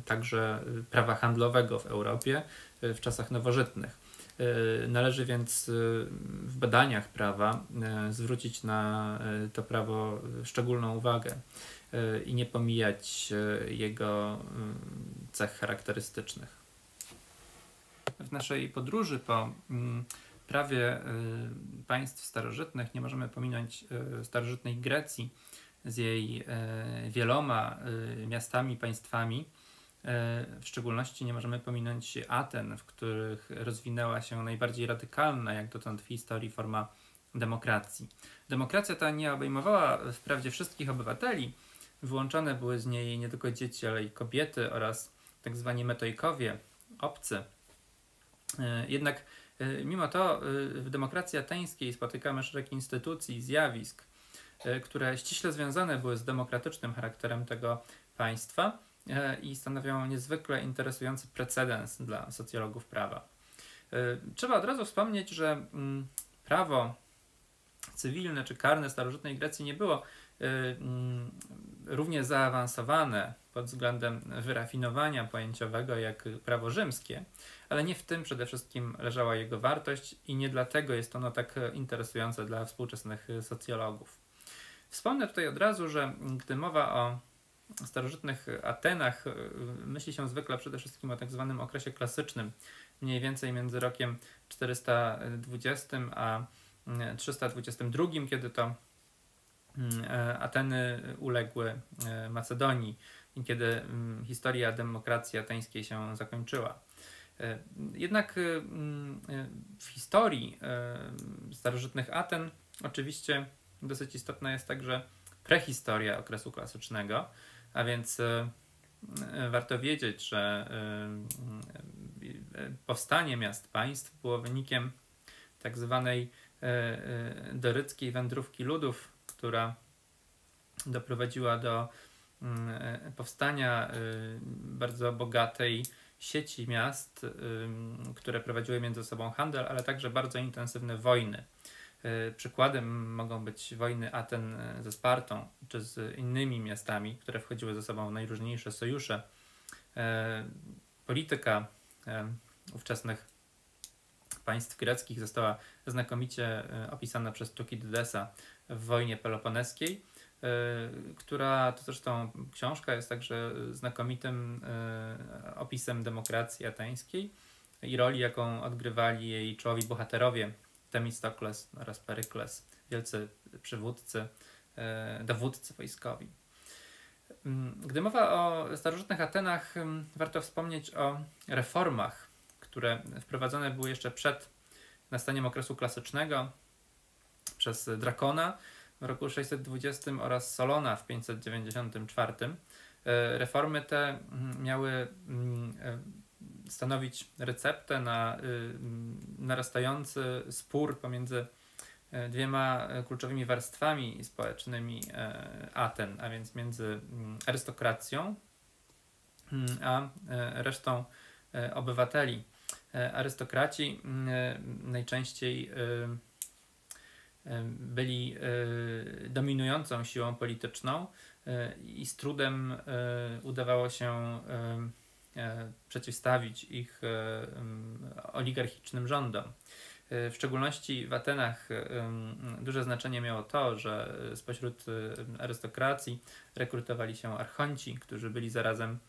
także prawa handlowego w Europie w czasach nowożytnych. E, należy więc e, w badaniach prawa e, zwrócić na to prawo szczególną uwagę i nie pomijać jego cech charakterystycznych. W naszej podróży po mm, prawie państw starożytnych nie możemy pominąć starożytnej Grecji z jej wieloma miastami, państwami w szczególności nie możemy pominąć Aten, w których rozwinęła się najbardziej radykalna jak dotąd w historii forma demokracji. Demokracja ta nie obejmowała wprawdzie wszystkich obywateli, wyłączone były z niej nie tylko dzieci, ale i kobiety oraz tak zwani metojkowie, obcy. Jednak mimo to w demokracji ateńskiej spotykamy szereg instytucji zjawisk, które ściśle związane były z demokratycznym charakterem tego państwa, E, i stanowią niezwykle interesujący precedens dla socjologów prawa. E, trzeba od razu wspomnieć, że mm, prawo cywilne czy karne starożytnej Grecji nie było e, równie zaawansowane pod względem wyrafinowania pojęciowego jak prawo rzymskie, ale nie w tym przede wszystkim leżała jego wartość i nie dlatego jest ono tak interesujące dla współczesnych socjologów. Wspomnę tutaj od razu, że gdy mowa o starożytnych Atenach e, myśli się zwykle przede wszystkim o tak zwanym okresie klasycznym, mniej więcej między rokiem 420 a 322, mm, kiedy to mm, Ateny uległy e, Macedonii kiedy mm, historia demokracji ateńskiej się zakończyła. Jednak w historii starożytnych Aten oczywiście dosyć istotna jest także prehistoria okresu klasycznego, a więc e, e, warto wiedzieć, że e, powstanie miast państw było wynikiem tak zwanej doryckiej wędrówki ludów, która doprowadziła do mm, powstania bardzo bogatej sieci miast, które prowadziły między sobą handel, ale także bardzo intensywne wojny. E, przykładem mogą być wojny Aten e, ze Spartą czy z innymi miastami, które wchodziły ze sobą w najróżniejsze sojusze. E, polityka ówczesnych państw greckich została znakomicie opisana przez Tukididesa w wojnie peloponeskiej, która to zresztą książka jest także znakomitym opisem demokracji ateńskiej i roli, jaką odgrywali jej czołowi bohaterowie Temistokles oraz Perykles, wielcy przywódcy, e, dowódcy wojskowi. Gdy mowa o starożytnych Atenach, warto wspomnieć o reformach, które wprowadzone były jeszcze przed nastaniem okresu klasycznego przez Drakona w roku 620 oraz Solona w 594. E, reformy te mm, miały e, stanowić receptę na y, narastający spór pomiędzy e, dwiema kluczowymi warstwami społecznymi Aten, a więc między mm, arystokracją mm, a resztą obywateli. Arystokraci mm, najczęściej byli dominującą siłą polityczną i z trudem udawało się E, przeciwstawić ich e, oligarchicznym rządom. E, w szczególności w Atenach duże znaczenie miało to, że spośród arystokracji rekrutowali się archonci, którzy byli zarazem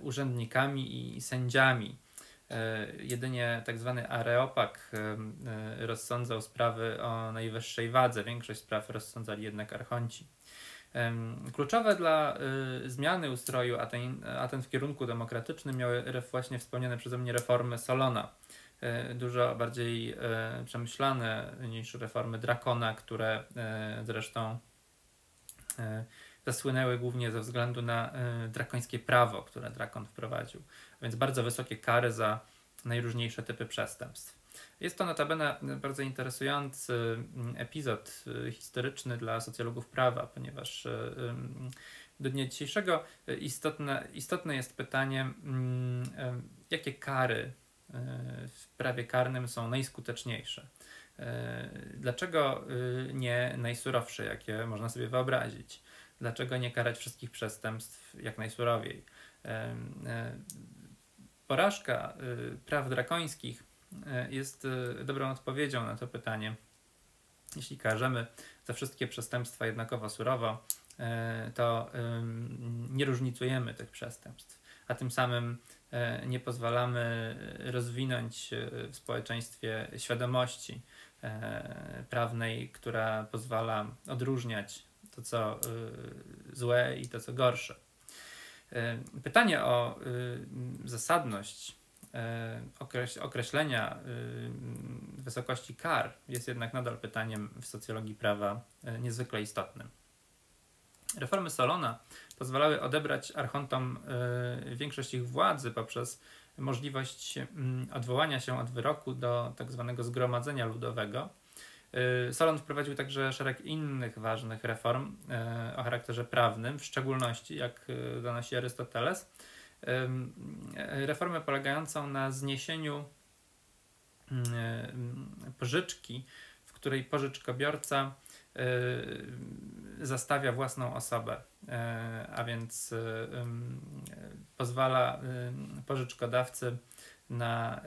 urzędnikami i sędziami. Jedynie tak zwany areopag rozsądzał sprawy o najwyższej wadze. Większość spraw rozsądzali jednak archonci. Kluczowe dla y, zmiany ustroju Aten, Aten w kierunku demokratycznym miały właśnie wspomniane przeze mnie reformy Solona. dużo bardziej przemyślane niż reformy Drakona, które zresztą zasłynęły głównie ze względu na drakońskie prawo, które Drakon wprowadził. Więc bardzo wysokie kary za najróżniejsze typy przestępstw. Jest to notabene bardzo interesujący mm, epizod y, historyczny dla socjologów prawa, ponieważ do dnia dzisiejszego istotne, istotne jest pytanie, mm, jakie kary w prawie karnym są najskuteczniejsze. Dlaczego nie najsurowsze, jakie można sobie wyobrazić? Dlaczego nie karać wszystkich przestępstw jak najsurowiej? Porażka praw drakońskich E, jest e, dobrą odpowiedzią na to pytanie. Jeśli karzemy za wszystkie przestępstwa jednakowo surowo, e, to nie różnicujemy tych przestępstw, a tym samym nie pozwalamy rozwinąć w społeczeństwie świadomości prawnej, która pozwala odróżniać to, co złe i to, co gorsze. Pytanie o zasadność E, określenia y, wysokości kar jest jednak nadal pytaniem w socjologii prawa niezwykle istotnym. Reformy Solona pozwalały odebrać archontom większość ich władzy poprzez możliwość mm, odwołania się od wyroku do tzw. Tak zgromadzenia ludowego. Solon wprowadził także szereg innych ważnych reform o charakterze prawnym, w szczególności, jak donosi Arystoteles, reformę polegającą na zniesieniu pożyczki, w której pożyczkobiorca zastawia własną osobę, a więc pozwala pożyczkodawcy na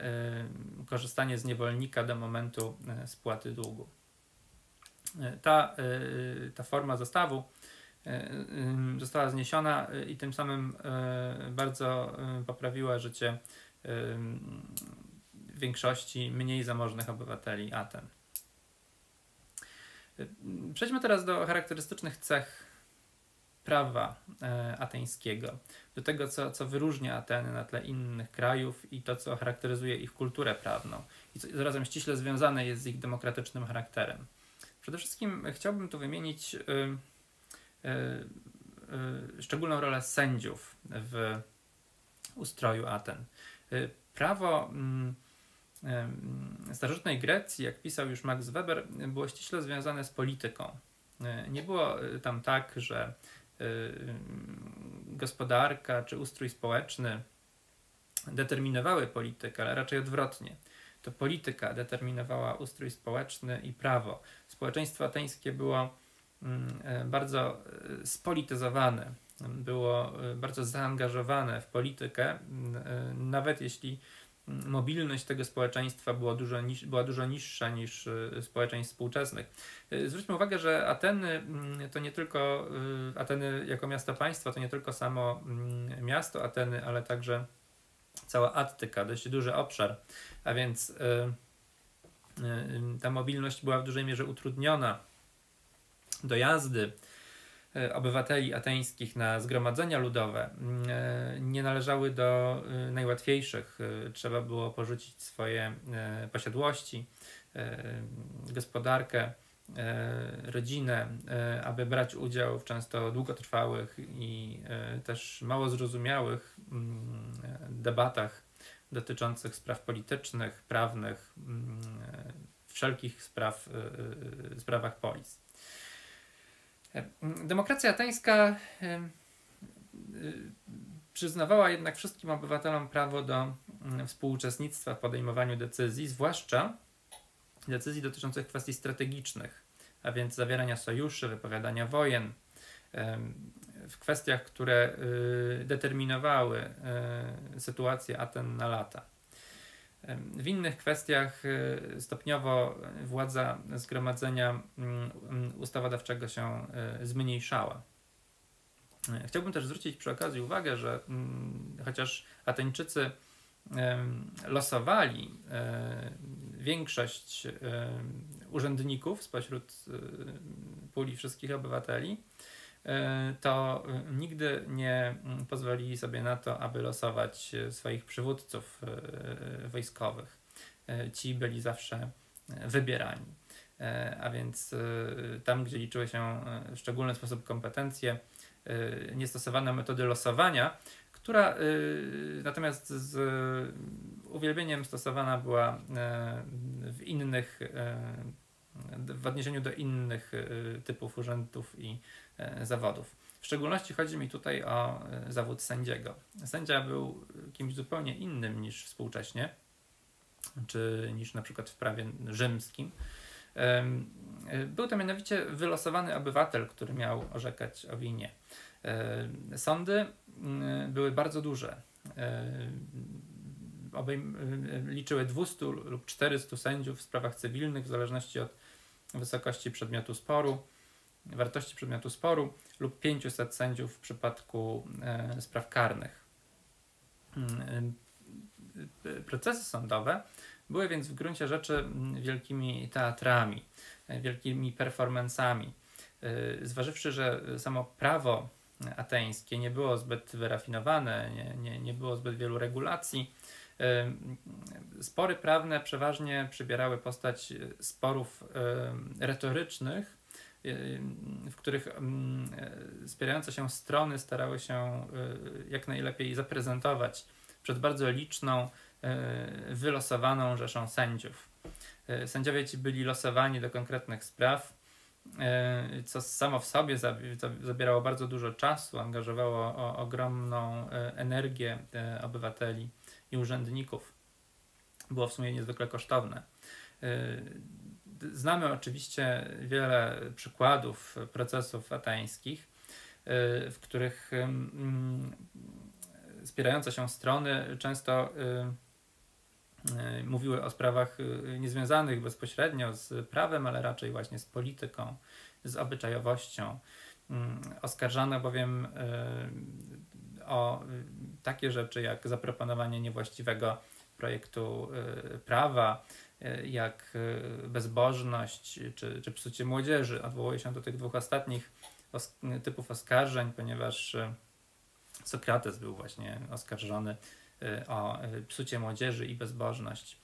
korzystanie z niewolnika do momentu spłaty długu. Ta, ta forma zastawu E, została zniesiona i tym samym bardzo poprawiła życie większości mniej zamożnych obywateli Aten. Przejdźmy teraz do charakterystycznych cech prawa ateńskiego, do tego, co, co wyróżnia Ateny na tle innych krajów i to, co charakteryzuje ich kulturę prawną i co zarazem ściśle związane jest z ich demokratycznym charakterem. Przede wszystkim chciałbym tu wymienić E, e, szczególną rolę sędziów w ustroju Aten. Prawo mm, starożytnej Grecji, jak pisał już Max Weber, było ściśle związane z polityką. Nie było tam tak, że gospodarka czy ustrój społeczny determinowały politykę, ale raczej odwrotnie. To polityka determinowała ustrój społeczny i prawo. Społeczeństwo ateńskie było Mm, e, bardzo e, spolityzowane, było e, bardzo zaangażowane w politykę, mm, nawet jeśli mm, mobilność tego społeczeństwa była dużo, była dużo niższa niż społeczeństw współczesnych. Zwróćmy uwagę, że Ateny to nie tylko, Ateny jako miasto państwa to nie tylko samo miasto Ateny, ale także cała Attyka, dość duży obszar, a więc ta mobilność była w dużej mierze utrudniona dojazdy e, obywateli ateńskich na zgromadzenia ludowe nie należały do najłatwiejszych. Trzeba było porzucić swoje posiadłości, gospodarkę, rodzinę, aby brać udział w często długotrwałych i też mało zrozumiałych mm, debatach dotyczących spraw politycznych, prawnych, mm, wszelkich spraw, sprawach polis. Demokracja ateńska przyznawała jednak wszystkim obywatelom prawo do mm, współuczestnictwa w podejmowaniu decyzji, zwłaszcza decyzji dotyczących kwestii strategicznych, a więc zawierania sojuszy, wypowiadania wojen, w kwestiach, które y, determinowały y, sytuację Aten na lata. W innych kwestiach y, stopniowo władza zgromadzenia mm, mm, ustawodawczego się zmniejszała. Chciałbym też zwrócić przy okazji uwagę, że mm, chociaż Ateńczycy losowali e, większość urzędników spośród puli wszystkich obywateli, E, to e, nigdy nie pozwolili sobie na to, aby losować e, swoich przywódców wojskowych. ci byli zawsze wybierani. A więc tam, gdzie liczyły się w szczególny sposób kompetencje, nie stosowano metody losowania, która natomiast z uwielbieniem stosowana była w innych w odniesieniu do innych y, typów urzędów i zawodów. W szczególności chodzi mi tutaj o zawód sędziego. Sędzia był kimś zupełnie innym niż współcześnie, czy niż na przykład w prawie rzymskim. Był to mianowicie wylosowany obywatel, który miał orzekać o winie. Sądy były bardzo duże. Liczyły 200 lub 400 sędziów w sprawach cywilnych, w zależności od wysokości przedmiotu sporu, wartości przedmiotu sporu lub 500 sędziów w przypadku e, spraw karnych. Mm, e, procesy sądowe były więc w gruncie rzeczy mm, wielkimi teatrami, e, wielkimi performancami. Zważywszy, że samo prawo ateńskie nie było zbyt wyrafinowane, nie, nie, nie było zbyt wielu regulacji, Spory prawne przeważnie przybierały postać e, sporów retorycznych, w których spierające się strony starały się jak najlepiej zaprezentować przed bardzo liczną, wylosowaną rzeszą sędziów. Sędziowie ci byli losowani do konkretnych spraw, co samo w sobie zabierało bardzo dużo czasu, angażowało ogromną energię obywateli i urzędników. Było w sumie niezwykle kosztowne. Znamy oczywiście wiele przykładów procesów ateńskich, w których spierające się strony często mówiły o sprawach niezwiązanych bezpośrednio z prawem, ale raczej właśnie z polityką, z obyczajowością. Oskarżano bowiem o y, takie rzeczy jak zaproponowanie niewłaściwego projektu prawa, jak bezbożność czy, czy psucie młodzieży. Odwołuję się do tych dwóch ostatnich typów oskarżeń, ponieważ Sokrates był właśnie oskarżony o psucie młodzieży i bezbożność.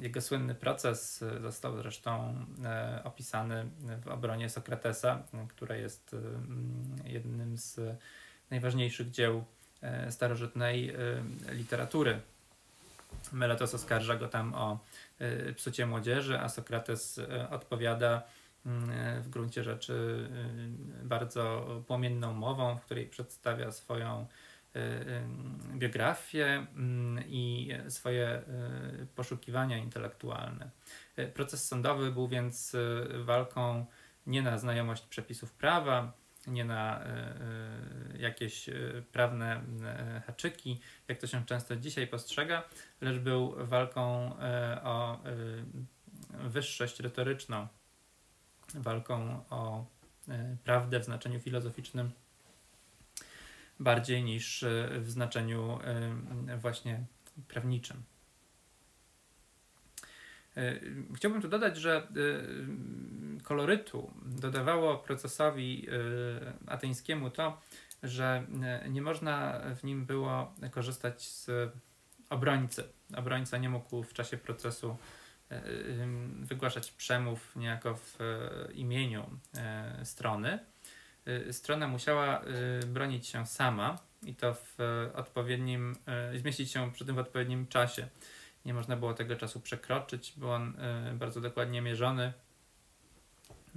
Jego słynny proces został zresztą opisany w obronie Sokratesa, która jest jednym z najważniejszych dzieł starożytnej literatury. Meletos oskarża go tam o psucie młodzieży, a Sokrates odpowiada mm, w gruncie rzeczy bardzo płomienną mową, w której przedstawia swoją biografię mm, i swoje poszukiwania intelektualne. Proces sądowy był więc walką nie na znajomość przepisów prawa, nie na jakieś prawne haczyki, jak to się często dzisiaj postrzega, lecz był walką o wyższość retoryczną, walką o prawdę w znaczeniu filozoficznym bardziej niż w znaczeniu właśnie prawniczym. E, chciałbym tu dodać, że e, kolorytu dodawało procesowi e, ateńskiemu to, że nie można w nim było korzystać z obrońcy. Obrońca nie mógł w czasie procesu wygłaszać przemów niejako w imieniu strony. Strona musiała bronić się sama i to w odpowiednim, zmieścić się przy tym w odpowiednim czasie nie można było tego czasu przekroczyć, był on bardzo dokładnie mierzony.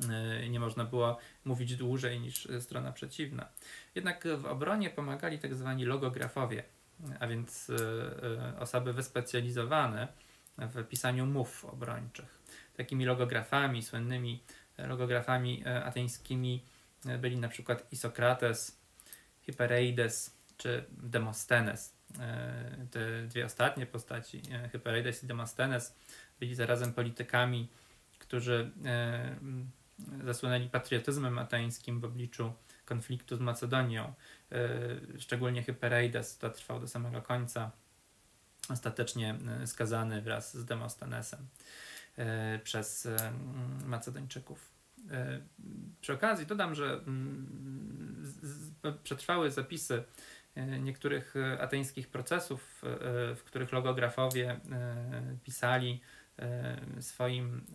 E, nie można było mówić dłużej niż strona przeciwna. Jednak w obronie pomagali tak zwani logografowie, a więc osoby wyspecjalizowane w pisaniu mów obrończych. Takimi logografami, słynnymi logografami ateńskimi byli na przykład Isokrates, Hypereides czy Demostenes. E, te dwie ostatnie postaci, e, Hypereides i Demosthenes, byli zarazem politykami, którzy e, zasłynęli patriotyzmem ateńskim w obliczu konfliktu z Macedonią. Szczególnie Hypereides to trwał do samego końca, ostatecznie skazany wraz z Demosthenesem przez Macedończyków. Przy okazji dodam, że przetrwały zapisy niektórych ateńskich procesów, w których logografowie pisali swoim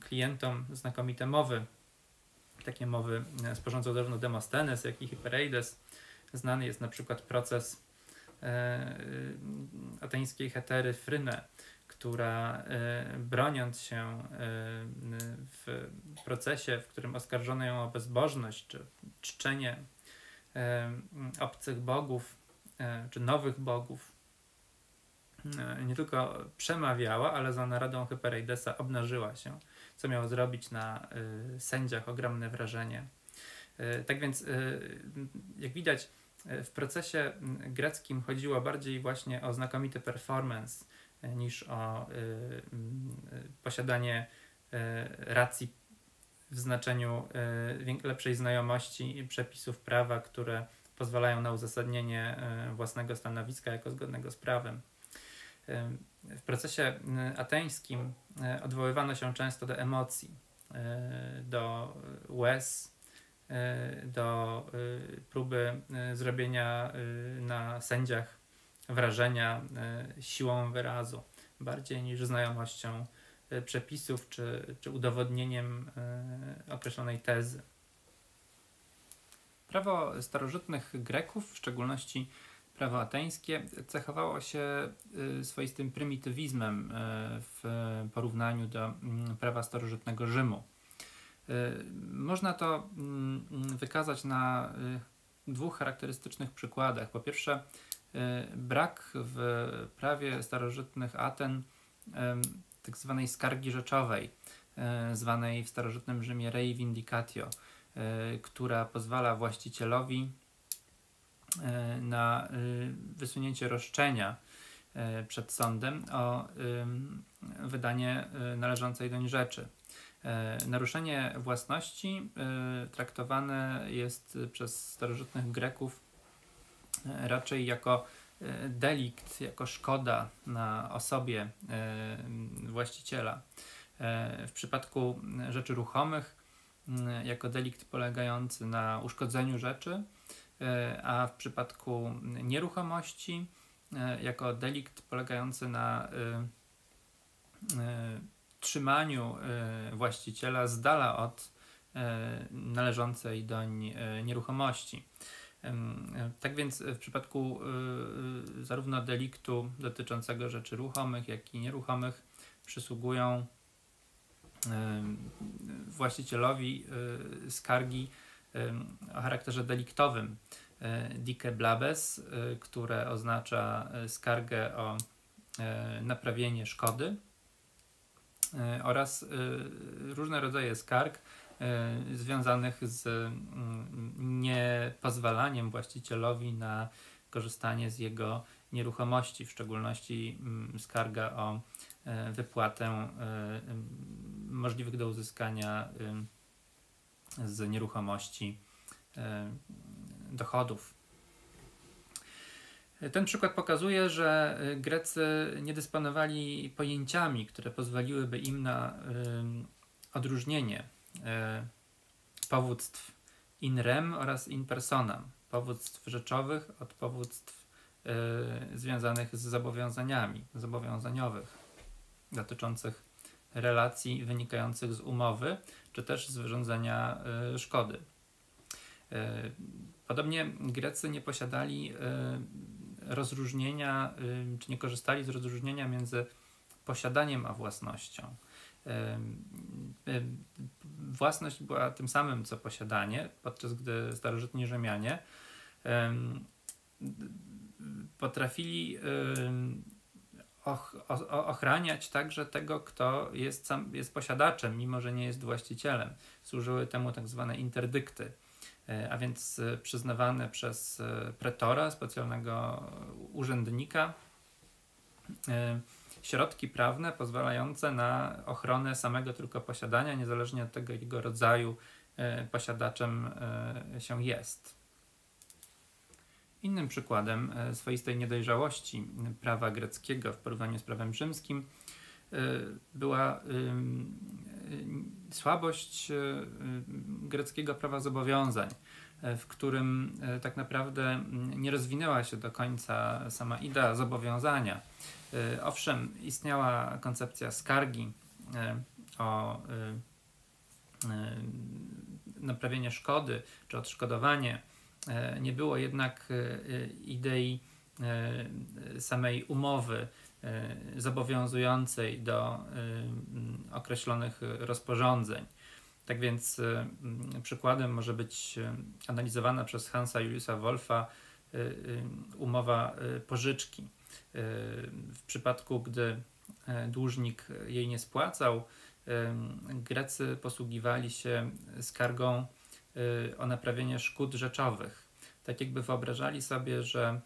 klientom znakomite mowy. Takie mowy sporządzał zarówno Demostenes, jak i Hypereides. Znany jest na przykład proces ateńskiej hetery Fryne, która broniąc się w procesie, w którym oskarżono ją o bezbożność czy czczenie obcych bogów czy nowych bogów, nie tylko przemawiała, ale za naradą Hypereidesa obnażyła się, co miało zrobić na sędziach ogromne wrażenie. Tak więc, jak widać, w procesie greckim chodziło bardziej właśnie o znakomity performance niż o posiadanie racji w znaczeniu lepszej znajomości przepisów prawa, które pozwalają na uzasadnienie własnego stanowiska jako zgodnego z prawem. W procesie ateńskim odwoływano się często do emocji, do łez, do próby zrobienia na sędziach wrażenia siłą wyrazu, bardziej niż znajomością przepisów czy, czy udowodnieniem określonej tezy. Prawo starożytnych Greków, w szczególności prawo ateńskie, cechowało się swoistym prymitywizmem w porównaniu do prawa starożytnego Rzymu. Można to wykazać na dwóch charakterystycznych przykładach. Po pierwsze, brak w prawie starożytnych Aten tak zwanej skargi rzeczowej, zwanej w starożytnym Rzymie rei vindicatio, która pozwala właścicielowi na wysunięcie roszczenia przed sądem o wydanie należącej doń rzeczy. Naruszenie własności traktowane jest przez starożytnych Greków raczej jako delikt, jako szkoda na osobie właściciela. W przypadku rzeczy ruchomych, jako delikt polegający na uszkodzeniu rzeczy, a w przypadku nieruchomości, jako delikt polegający na trzymaniu właściciela z dala od należącej doń nieruchomości. Tak więc w przypadku zarówno deliktu dotyczącego rzeczy ruchomych, jak i nieruchomych przysługują właścicielowi skargi o charakterze deliktowym dike blabes, które oznacza skargę o naprawienie szkody oraz różne rodzaje skarg związanych z mm, niepozwalaniem właścicielowi na korzystanie z jego nieruchomości, w szczególności mm, skarga o wypłatę możliwych do uzyskania z nieruchomości dochodów. Ten przykład pokazuje, że Grecy nie dysponowali pojęciami, które pozwoliłyby im na odróżnienie powództw in rem oraz in personam, powództw rzeczowych od powództw związanych z zobowiązaniami, zobowiązaniowych, dotyczących relacji wynikających z umowy, czy też z wyrządzenia szkody. Podobnie Grecy nie posiadali rozróżnienia, czy nie korzystali z rozróżnienia między posiadaniem a własnością. Własność była tym samym co posiadanie, podczas gdy starożytni Rzymianie potrafili ochraniać także tego, kto jest, sam, jest posiadaczem, mimo że nie jest właścicielem. Służyły temu tak zwane interdykty, e, a więc e, przyznawane przez e, pretora, specjalnego urzędnika, środki prawne pozwalające na ochronę samego tylko posiadania, niezależnie od tego, jakiego rodzaju posiadaczem się jest. Innym przykładem e, swoistej niedojrzałości prawa greckiego w porównaniu z prawem rzymskim e, była słabość e, greckiego prawa zobowiązań, w którym tak naprawdę mm, nie rozwinęła się do końca sama idea zobowiązania. Owszem, istniała koncepcja skargi o naprawienie szkody czy odszkodowanie. Nie było jednak idei samej umowy zobowiązującej do określonych rozporządzeń. Tak więc mm, przykładem może być analizowana przez Hansa Juliusa Wolfa umowa pożyczki. W przypadku, gdy dłużnik jej nie spłacał, Grecy posługiwali się skargą o naprawienie szkód rzeczowych. Tak jakby wyobrażali sobie, że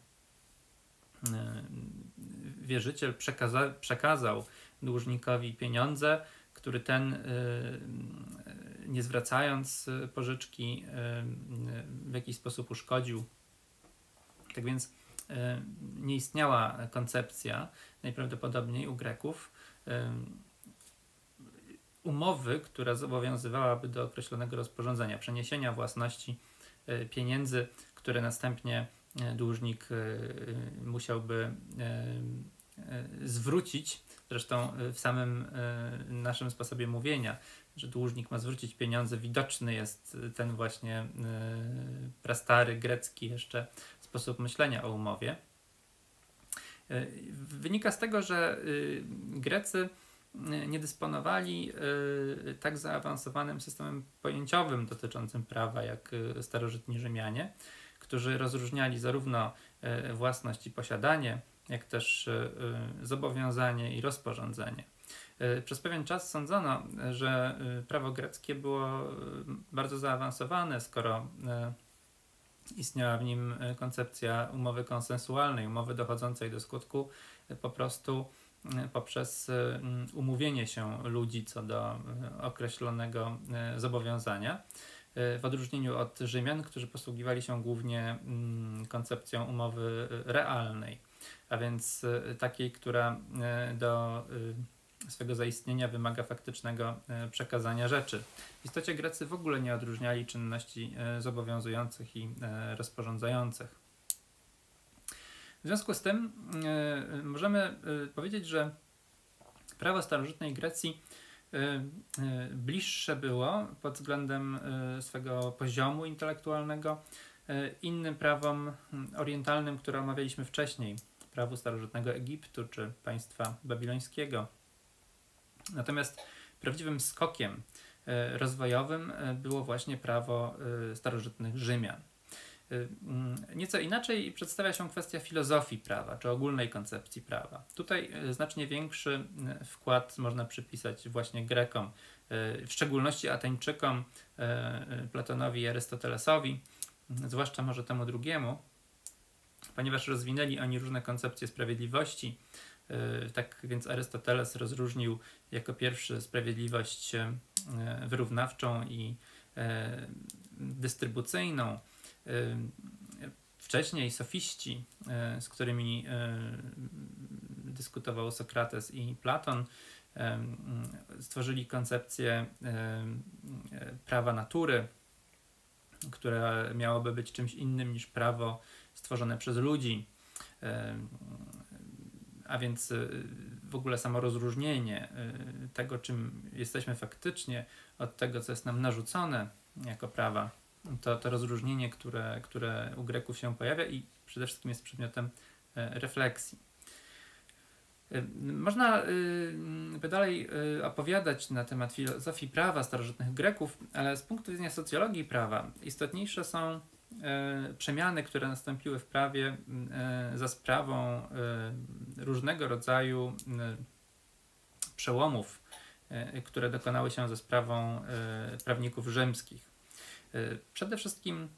wierzyciel przekaza przekazał dłużnikowi pieniądze, który ten nie zwracając pożyczki, w jakiś sposób uszkodził. Tak więc nie istniała koncepcja, najprawdopodobniej u Greków, umowy, która zobowiązywałaby do określonego rozporządzenia, przeniesienia własności pieniędzy, które następnie dłużnik musiałby zwrócić, zresztą w samym naszym sposobie mówienia że dłużnik ma zwrócić pieniądze, widoczny jest ten właśnie prastary, grecki jeszcze sposób myślenia o umowie. Yy, wynika z tego, że yy, Grecy nie dysponowali tak zaawansowanym systemem pojęciowym dotyczącym prawa jak starożytni Rzymianie, którzy rozróżniali zarówno własność i posiadanie, jak też zobowiązanie i rozporządzenie. E, przez pewien czas sądzono, że e, prawo greckie było e, bardzo zaawansowane, skoro istniała w nim koncepcja umowy konsensualnej, umowy dochodzącej do skutku po prostu poprzez umówienie się ludzi co do określonego zobowiązania. W odróżnieniu od Rzymian, którzy posługiwali się głównie koncepcją umowy realnej, a więc takiej, która do swego zaistnienia wymaga faktycznego e, przekazania rzeczy. W istocie Grecy w ogóle nie odróżniali czynności e, zobowiązujących i e, rozporządzających. W związku z tym możemy powiedzieć, że prawo starożytnej Grecji bliższe było pod względem swego poziomu intelektualnego innym prawom orientalnym, które omawialiśmy wcześniej, prawu starożytnego Egiptu czy państwa babilońskiego. Natomiast prawdziwym skokiem e, rozwojowym e, było właśnie prawo e, starożytnych Rzymian. Mm, nieco inaczej przedstawia się kwestia filozofii prawa, czy ogólnej koncepcji prawa. Tutaj znacznie większy wkład można przypisać właśnie Grekom, w szczególności Ateńczykom, Platonowi i Arystotelesowi, zwłaszcza może temu drugiemu, ponieważ rozwinęli oni różne koncepcje sprawiedliwości, tak więc Arystoteles rozróżnił jako pierwszy sprawiedliwość e, wyrównawczą i e, dystrybucyjną. Wcześniej sofiści, z którymi dyskutował Sokrates i Platon, stworzyli koncepcję prawa natury, które miałoby być czymś innym niż prawo stworzone przez ludzi a więc y, w ogóle samo rozróżnienie y, tego, czym jesteśmy faktycznie, od tego, co jest nam narzucone jako prawa, to, to rozróżnienie, które, które u Greków się pojawia i przede wszystkim jest przedmiotem e, refleksji. Y, można by dalej opowiadać na temat filozofii prawa starożytnych Greków, ale z punktu widzenia socjologii prawa istotniejsze są przemiany, które nastąpiły w prawie e, za sprawą e, różnego rodzaju przełomów, które dokonały się za sprawą prawników rzymskich. Przede wszystkim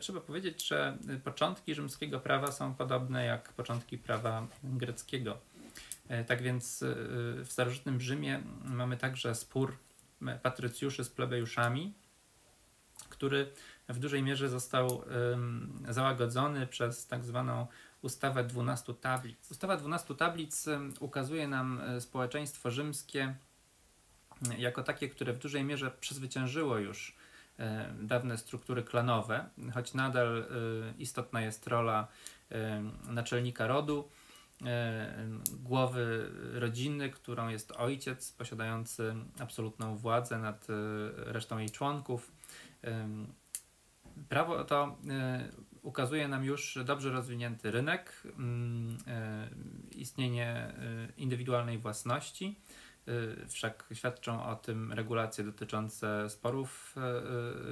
trzeba powiedzieć, że początki rzymskiego prawa są podobne jak początki prawa greckiego. Tak więc w starożytnym Rzymie mamy także spór patrycjuszy z plebejuszami, który w dużej mierze został załagodzony przez tak zwaną ustawę 12 tablic. Ustawa 12 tablic ukazuje nam e, społeczeństwo rzymskie jako takie, które w dużej mierze przezwyciężyło już dawne struktury klanowe, choć nadal istotna jest rola naczelnika rodu, głowy rodziny, którą jest ojciec posiadający absolutną władzę nad resztą jej członków. Prawo to ukazuje nam już dobrze rozwinięty rynek, mm, e, istnienie e, indywidualnej własności. E, wszak świadczą o tym regulacje dotyczące sporów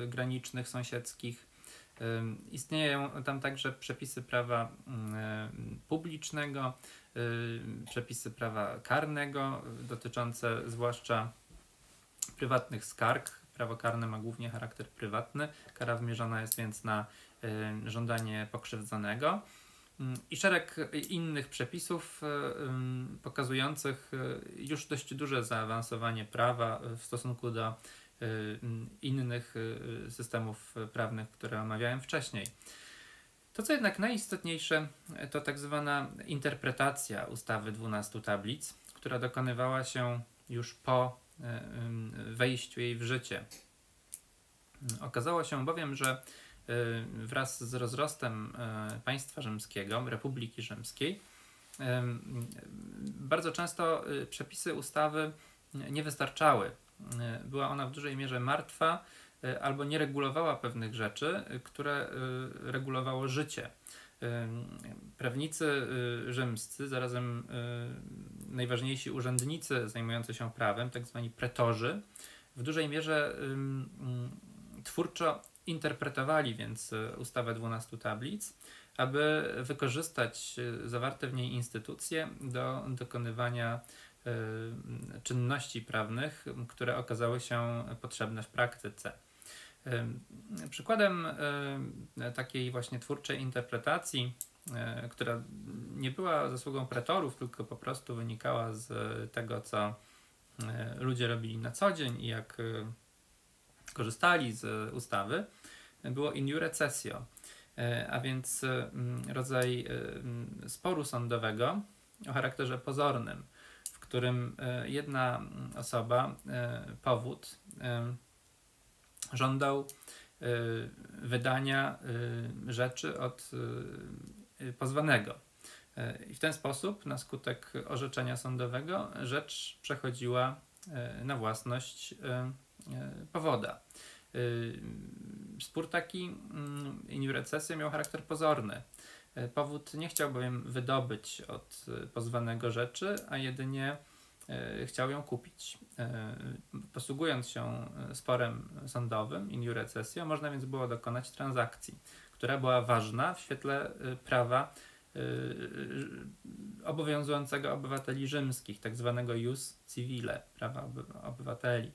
granicznych, sąsiedzkich. Istnieją tam także przepisy prawa mm, publicznego, przepisy prawa karnego dotyczące zwłaszcza prywatnych skarg. Prawo karne ma głównie charakter prywatny. Kara wymierzona jest więc na Y, żądanie pokrzywdzonego mm, i szereg innych przepisów y, y, pokazujących już dość duże zaawansowanie prawa w stosunku do innych systemów prawnych, które omawiałem wcześniej. To, co jednak najistotniejsze, to tak zwana interpretacja ustawy 12 tablic, która dokonywała się już po wejściu jej w życie. Okazało się bowiem, że Y, wraz z rozrostem y, państwa rzymskiego, Republiki Rzymskiej, bardzo często przepisy ustawy nie wystarczały. Była ona w dużej mierze martwa albo nie regulowała pewnych rzeczy, które regulowało życie. Prawnicy rzymscy, zarazem najważniejsi urzędnicy zajmujący się prawem, tak zwani pretorzy, w dużej mierze twórczo interpretowali więc e, ustawę 12 tablic, aby wykorzystać e, zawarte w niej instytucje do dokonywania e, czynności prawnych, które okazały się potrzebne w praktyce. Przykładem takiej właśnie twórczej interpretacji, która nie była zasługą pretorów, tylko po prostu wynikała z tego, co ludzie robili na co dzień i jak korzystali z ustawy, było in e, a więc rodzaj e, sporu sądowego o charakterze pozornym, w którym e, jedna osoba, powód, żądał wydania rzeczy od pozwanego. I w ten sposób, na skutek orzeczenia sądowego, rzecz przechodziła na własność powoda. Y, spór taki mm, recesję miał charakter pozorny. Y, powód nie chciał bowiem wydobyć od y, pozwanego rzeczy, a jedynie chciał ją kupić. Posługując się sporem sądowym, in można więc było dokonać transakcji, która była ważna w świetle prawa obowiązującego obywateli rzymskich, tak zwanego jus civile, prawa obywateli.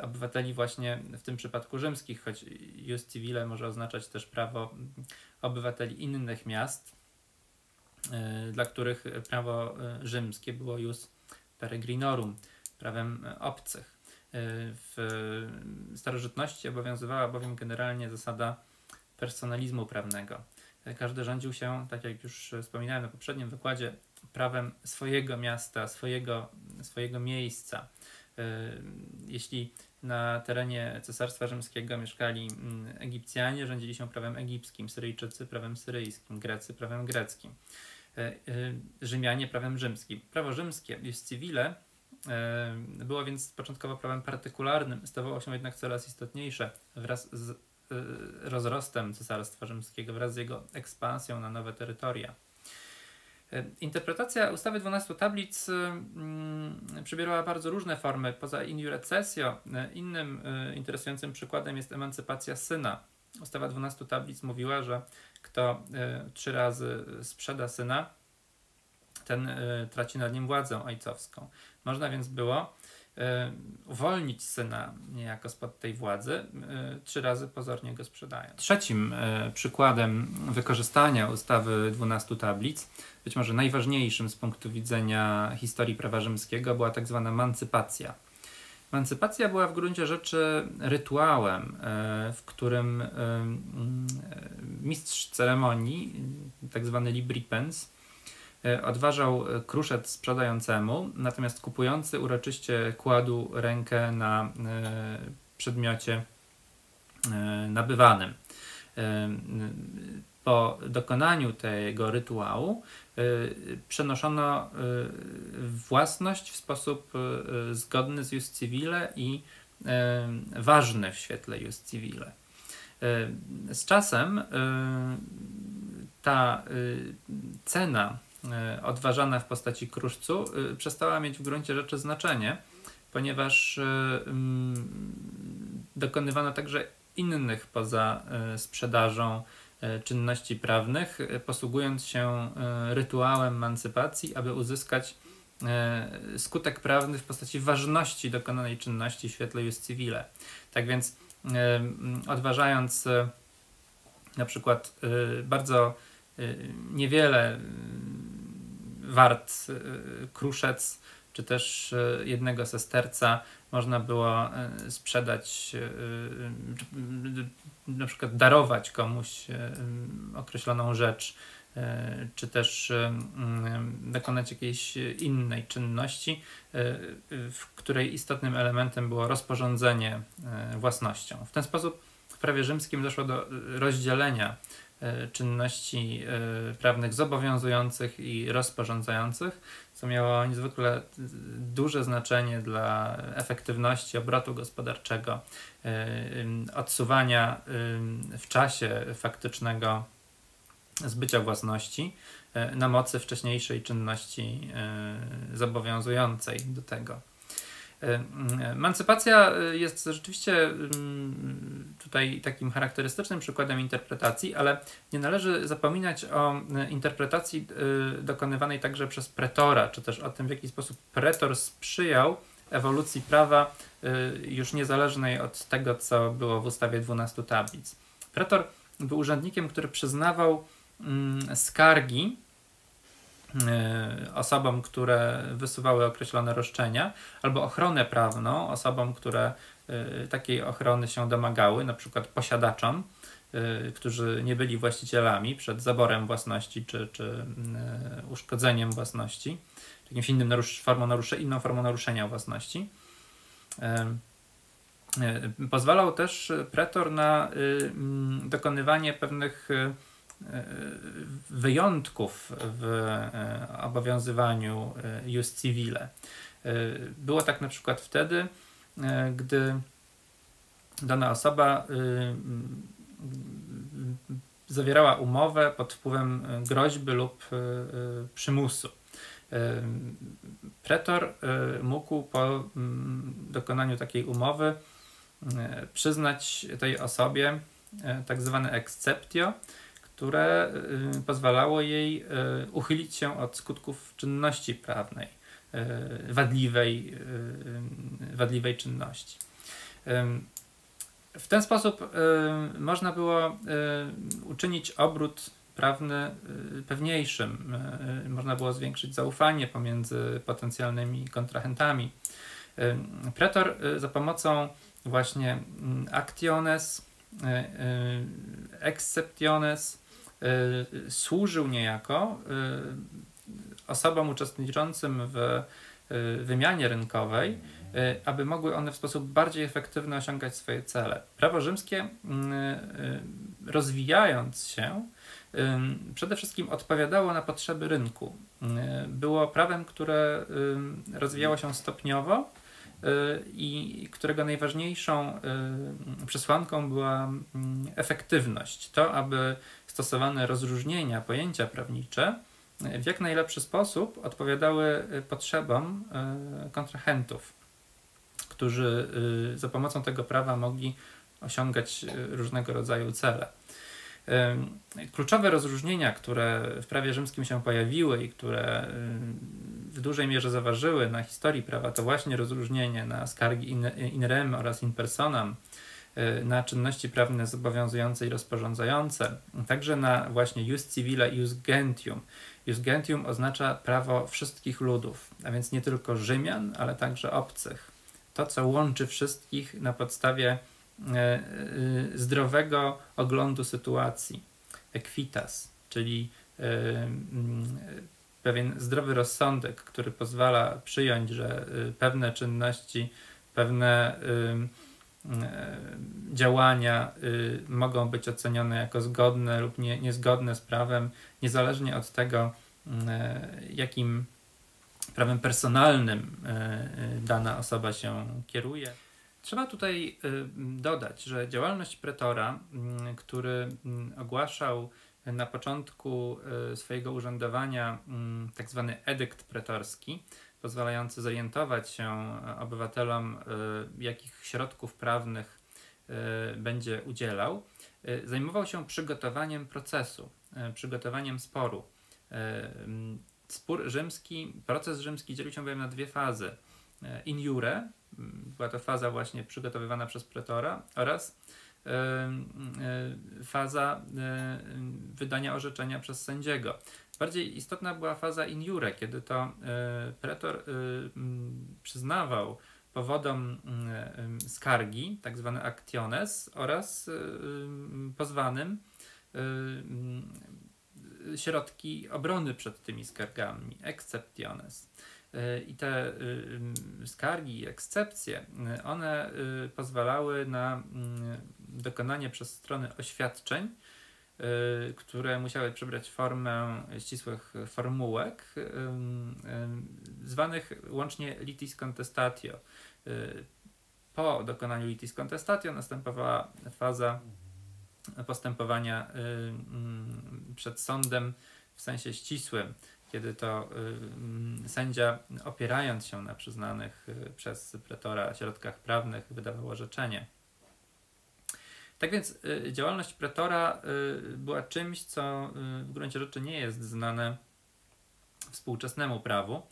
Obywateli właśnie w tym przypadku rzymskich, choć jus civile może oznaczać też prawo obywateli innych miast, dla których prawo rzymskie było jus peregrinorum, prawem obcych. W starożytności obowiązywała bowiem generalnie zasada personalizmu prawnego. Każdy rządził się, tak jak już wspominałem na poprzednim wykładzie, prawem swojego miasta, swojego, swojego miejsca. Y, jeśli na terenie Cesarstwa Rzymskiego mieszkali mm, Egipcjanie, rządzili się prawem egipskim, Syryjczycy prawem syryjskim, Grecy prawem greckim, y, y, Rzymianie prawem rzymskim. Prawo rzymskie, jest civile, było więc początkowo prawem partykularnym, stawało się jednak coraz istotniejsze wraz z rozrostem Cesarstwa Rzymskiego, wraz z jego ekspansją na nowe terytoria. E, interpretacja ustawy 12 tablic mm, przybierała bardzo różne formy. Poza in innym interesującym przykładem jest emancypacja syna. Ustawa 12 tablic mówiła, że kto trzy razy sprzeda syna, ten traci nad nim władzę ojcowską. Można więc było uwolnić syna niejako spod tej władzy, e, trzy razy pozornie go sprzedają. Trzecim e, przykładem wykorzystania ustawy 12 tablic, być może najważniejszym z punktu widzenia historii prawa rzymskiego, była tak zwana mancypacja. Mancypacja była w gruncie rzeczy rytuałem, w którym mistrz ceremonii, tak zwany libripens, E, odważał e, kruszec sprzedającemu, natomiast kupujący uroczyście kładł rękę na e, przedmiocie nabywanym. Po dokonaniu tego rytuału przenoszono własność w sposób zgodny z jus civile i ważny w świetle jus civile. Z czasem ta cena odważana w postaci kruszcu przestała mieć w gruncie rzeczy znaczenie, ponieważ dokonywano także innych poza sprzedażą czynności prawnych, posługując się rytuałem emancypacji, aby uzyskać skutek prawny w postaci ważności dokonanej czynności w świetle jus civile. Tak więc odważając na przykład bardzo niewiele wart kruszec, czy też jednego sesterca można było sprzedać, na przykład darować komuś określoną rzecz, czy też dokonać jakiejś innej czynności, w której istotnym elementem było rozporządzenie własnością. W ten sposób w prawie rzymskim doszło do rozdzielenia czynności prawnych zobowiązujących i rozporządzających, co miało niezwykle duże znaczenie dla efektywności obrotu gospodarczego, odsuwania w czasie faktycznego zbycia własności e, na mocy wcześniejszej czynności e, zobowiązującej do tego. E, emancypacja jest rzeczywiście mm, tutaj takim charakterystycznym przykładem interpretacji, ale nie należy zapominać o interpretacji dokonywanej także przez pretora, czy też o tym, w jaki sposób pretor sprzyjał ewolucji prawa już niezależnej od tego, co było w ustawie 12 tablic. Pretor był urzędnikiem, który przyznawał Mm, skargi osobom, które wysuwały określone roszczenia, albo ochronę prawną osobom, które e, takiej ochrony się domagały, na przykład posiadaczom, e, którzy nie byli właścicielami przed zaborem własności czy, czy uszkodzeniem własności, czy jakimś innym narusz formą naruszenia, inną formą naruszenia własności. Pozwalał też pretor na dokonywanie pewnych wyjątków w e, obowiązywaniu e, jus civile. E, było tak na przykład wtedy, gdy dana osoba zawierała umowę pod wpływem groźby lub przymusu. Pretor mógł po dokonaniu takiej umowy przyznać tej osobie tak zwane exceptio, które y, pozwalało jej y, uchylić się od skutków czynności prawnej, y, wadliwej, wadliwej czynności. W ten sposób można było uczynić obrót prawny pewniejszym. Można było zwiększyć zaufanie pomiędzy potencjalnymi kontrahentami. Pretor za pomocą właśnie mm, actiones, exceptiones służył niejako y, osobom uczestniczącym w y, wymianie rynkowej, aby mogły one w sposób bardziej efektywny osiągać swoje cele. Prawo rzymskie, rozwijając się, przede wszystkim odpowiadało na potrzeby rynku. Było prawem, które rozwijało się stopniowo i którego najważniejszą przesłanką była efektywność. To, aby stosowane rozróżnienia, pojęcia prawnicze w jak najlepszy sposób odpowiadały y, potrzebom y, kontrahentów, którzy za pomocą tego prawa mogli osiągać różnego rodzaju cele. Kluczowe rozróżnienia, które w prawie rzymskim się pojawiły i które w dużej mierze zaważyły na historii prawa, to właśnie rozróżnienie na skargi in, rem oraz in personam, na czynności prawne zobowiązujące i rozporządzające, także na właśnie jus civile i jus gentium. Jus gentium oznacza prawo wszystkich ludów, a więc nie tylko Rzymian, ale także obcych. To, co łączy wszystkich na podstawie y, y, zdrowego oglądu sytuacji. Equitas, czyli mm, pewien zdrowy rozsądek, który pozwala przyjąć, że pewne czynności, pewne działania mogą być ocenione jako zgodne lub nie, niezgodne z prawem, niezależnie od tego, jakim prawem personalnym dana osoba się kieruje. Trzeba tutaj dodać, że działalność pretora, który ogłaszał na początku swojego urzędowania tak zwany edykt pretorski, pozwalający zorientować się obywatelom, y, jakich środków prawnych y, będzie udzielał, zajmował się przygotowaniem procesu, przygotowaniem sporu. Spór rzymski, proces rzymski dzielił się bowiem na dwie fazy. In jure, była to faza właśnie przygotowywana przez pretora oraz faza wydania orzeczenia przez sędziego. Bardziej istotna była faza in jure, kiedy to e, pretor e, przyznawał powodom e, skargi, tak zwane actiones, oraz pozwanym środki obrony przed tymi skargami, exceptiones. I te skargi, ekscepcje, one pozwalały na dokonanie przez strony oświadczeń, które musiały przybrać formę ścisłych formułek, y, y, zwanych łącznie litis contestatio. Po dokonaniu litis contestatio następowała faza postępowania mm, przed sądem w sensie ścisłym, kiedy to sędzia, opierając się na przyznanych przez pretora środkach prawnych, wydawał orzeczenie. Tak więc y, działalność pretora y, była czymś, co y, w gruncie rzeczy nie jest znane współczesnemu prawu.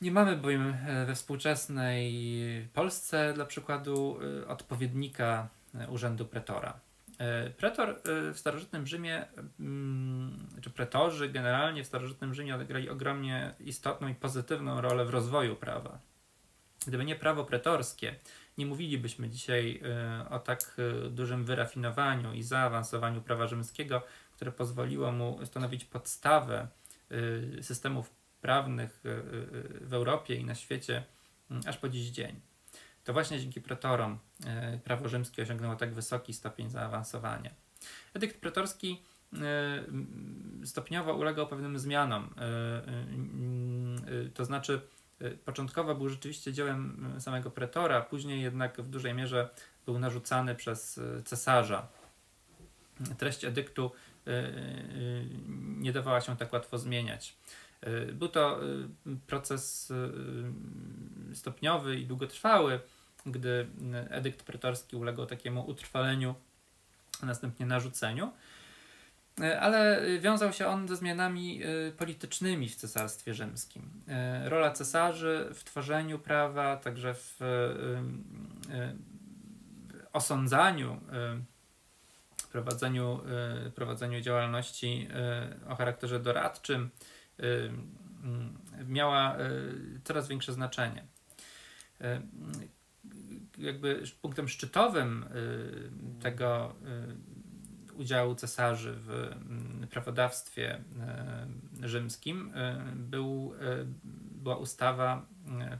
Nie mamy bowiem e, we współczesnej Polsce, dla przykładu, odpowiednika e, urzędu pretora. E, pretor w starożytnym Rzymie, mm, czy pretorzy generalnie w starożytnym Rzymie odegrali ogromnie istotną i pozytywną rolę w rozwoju prawa. Gdyby nie prawo pretorskie, nie mówilibyśmy dzisiaj y, o tak y, dużym wyrafinowaniu i zaawansowaniu prawa rzymskiego, które pozwoliło mu stanowić podstawę y, systemów prawnych w Europie i na świecie aż po dziś dzień. To właśnie dzięki pretorom prawo rzymskie osiągnęło tak wysoki stopień zaawansowania. Edykt pretorski stopniowo ulegał pewnym zmianom, to znaczy początkowo był rzeczywiście dziełem y, samego pretora, później jednak w dużej mierze był narzucany przez y, cesarza. Treść edyktu nie dawała się tak łatwo zmieniać. Był to proces stopniowy i długotrwały, gdy edykt pretorski uległ takiemu utrwaleniu, a następnie narzuceniu. E, ale wiązał się on ze zmianami e, politycznymi w Cesarstwie Rzymskim. E, rola cesarzy w tworzeniu prawa, także w osądzaniu, prowadzeniu, prowadzeniu działalności o charakterze doradczym miała coraz większe znaczenie. Jakby punktem szczytowym tego udziału cesarzy w mm, prawodawstwie e, rzymskim e, był, e, była ustawa,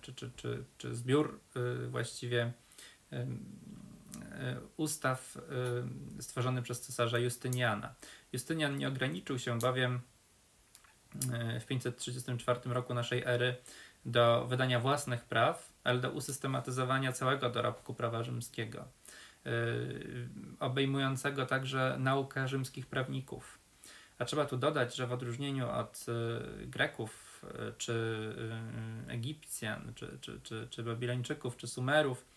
czy, czy, czy, czy zbiór właściwie ustaw stworzony przez cesarza Justyniana. Justynian nie ograniczył się bowiem w 534 roku naszej ery do wydania własnych praw, ale do usystematyzowania całego dorobku prawa rzymskiego. Y, obejmującego także naukę rzymskich prawników. A trzeba tu dodać, że w odróżnieniu od y, Greków, y, czy Egipcjan, czy, czy, czy, czy Babilończyków, czy Sumerów,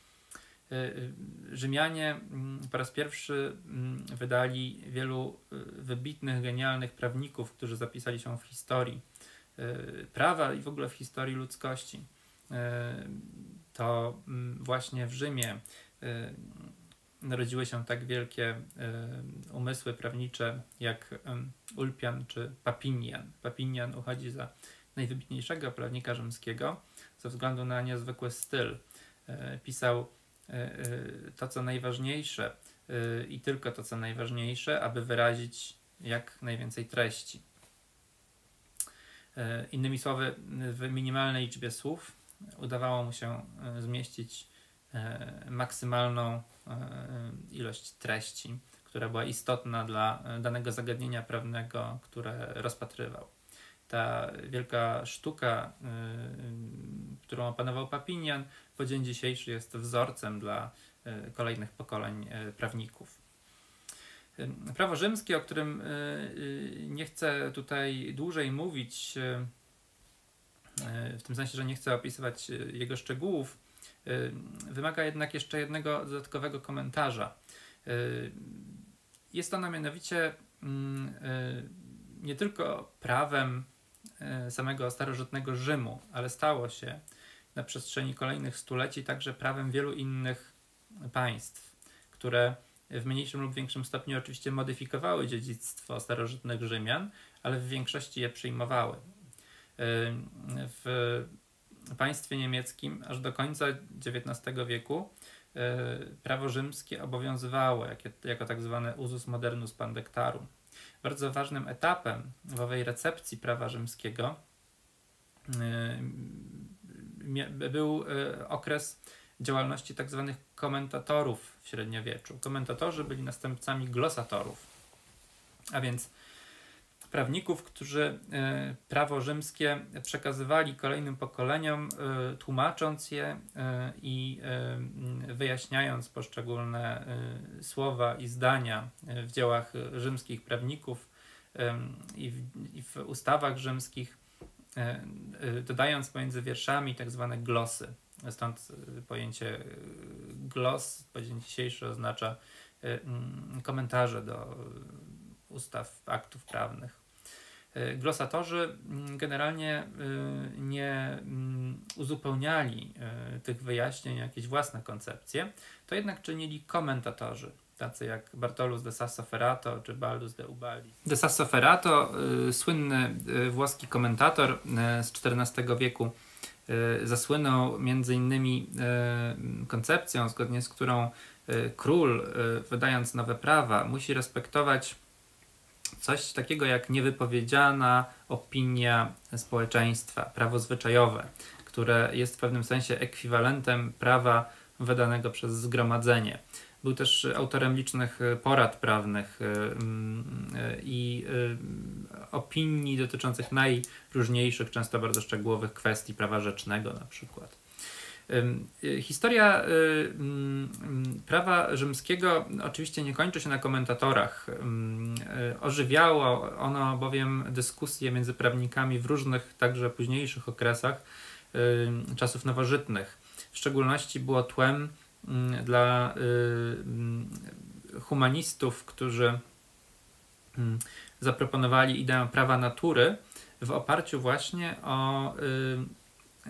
Rzymianie mm, po raz pierwszy mm, wydali wielu wybitnych, genialnych prawników, którzy zapisali się w historii prawa i w ogóle w historii ludzkości. To mm, właśnie w Rzymie narodziły się tak wielkie y, umysły prawnicze jak Ulpian czy Papinian. Papinian uchodzi za najwybitniejszego prawnika rzymskiego ze względu na niezwykły styl. Y, pisał to, co najważniejsze i tylko to, co najważniejsze, aby wyrazić jak najwięcej treści. Innymi słowy, w minimalnej liczbie słów udawało mu się zmieścić maksymalną ilość treści, która była istotna dla danego zagadnienia prawnego, które rozpatrywał. Ta wielka sztuka, którą opanował Papinian, po dzień dzisiejszy jest wzorcem dla kolejnych pokoleń prawników. Prawo rzymskie, o którym nie chcę tutaj dłużej mówić, w tym sensie, że nie chcę opisywać jego szczegółów, wymaga jednak jeszcze jednego dodatkowego komentarza. Jest ono mianowicie nie tylko prawem samego starożytnego Rzymu, ale stało się na przestrzeni kolejnych stuleci także prawem wielu innych państw, które w mniejszym lub większym stopniu oczywiście modyfikowały dziedzictwo starożytnych Rzymian, ale w większości je przyjmowały. W państwie niemieckim aż do końca XIX wieku prawo rzymskie obowiązywało jako, tak zwane usus modernus pandectarum. Bardzo ważnym etapem w owej recepcji prawa rzymskiego był okres działalności tzw. Tak komentatorów w średniowieczu. Komentatorzy byli następcami glosatorów, a więc prawników, którzy e, prawo rzymskie przekazywali kolejnym pokoleniom, e, tłumacząc je e, i wyjaśniając poszczególne słowa i zdania w dziełach rzymskich prawników i w, ustawach rzymskich, dodając pomiędzy wierszami tak zwane glosy. Stąd pojęcie y, gloss po dzień dzisiejszy oznacza komentarze do ustaw, aktów prawnych. Glosatorzy mm, generalnie nie mm, uzupełniali tych wyjaśnień jakieś własne koncepcje, to jednak czynili komentatorzy, tacy jak Bartolus de Sassoferrato czy Baldus de Ubali. De Sassoferrato, słynny włoski komentator z XIV wieku, E, zasłynął między innymi e, koncepcją, zgodnie z którą e, król, wydając nowe prawa, musi respektować coś takiego jak niewypowiedziana opinia społeczeństwa, prawo zwyczajowe, które jest w pewnym sensie ekwiwalentem prawa wydanego przez zgromadzenie. Był też autorem licznych porad prawnych i opinii dotyczących najróżniejszych, często bardzo szczegółowych kwestii prawa rzecznego na przykład. Y, historia y, mm, prawa rzymskiego oczywiście nie kończy się na komentatorach. Y, ożywiało ono bowiem dyskusje między prawnikami w różnych, także późniejszych okresach czasów nowożytnych. W szczególności było tłem dla humanistów, którzy zaproponowali ideę prawa natury w oparciu właśnie o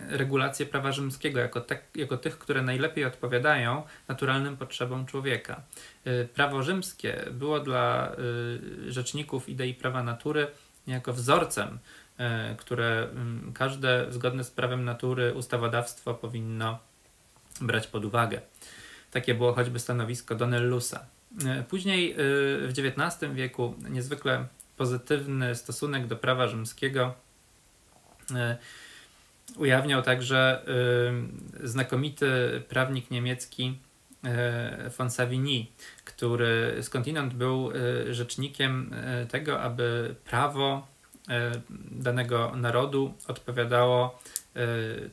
regulacje prawa rzymskiego, jako, te, jako tych, które najlepiej odpowiadają naturalnym potrzebom człowieka. Y, prawo rzymskie było dla y, rzeczników idei prawa natury niejako wzorcem, y, które y, każde zgodne z prawem natury ustawodawstwo powinno brać pod uwagę. Takie było choćby stanowisko Donellusa. Później w XIX wieku niezwykle pozytywny stosunek do prawa rzymskiego ujawniał także e, znakomity prawnik niemiecki e, von Savigny, który skądinąd był rzecznikiem tego, aby prawo danego narodu odpowiadało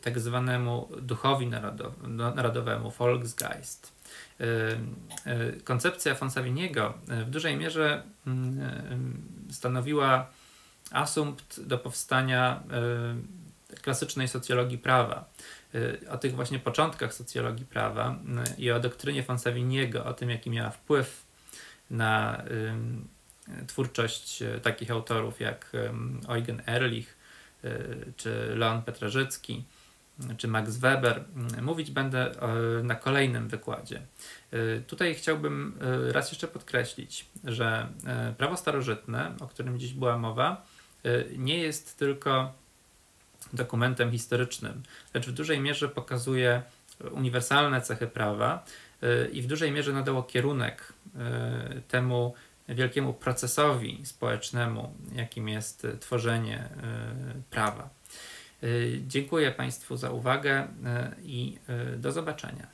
tak zwanemu duchowi narodowemu, Volksgeist. Koncepcja von Saviniego w dużej mierze mm, stanowiła asumpt do powstania klasycznej socjologii prawa. E, o tych właśnie początkach socjologii prawa e, i o doktrynie Fonsaviniego, o tym, jaki miała wpływ na twórczość takich autorów jak Eugen Ehrlich czy Leon Petrażycki czy Max Weber. Mówić będę na kolejnym wykładzie. Y, tutaj chciałbym y, raz jeszcze podkreślić, że y, prawo starożytne, o którym dziś była mowa, nie jest tylko dokumentem historycznym, lecz w dużej mierze pokazuje uniwersalne cechy prawa y, i w dużej mierze nadało kierunek y, temu wielkiemu procesowi społecznemu, jakim jest tworzenie y, prawa. Dziękuję Państwu za uwagę i do zobaczenia.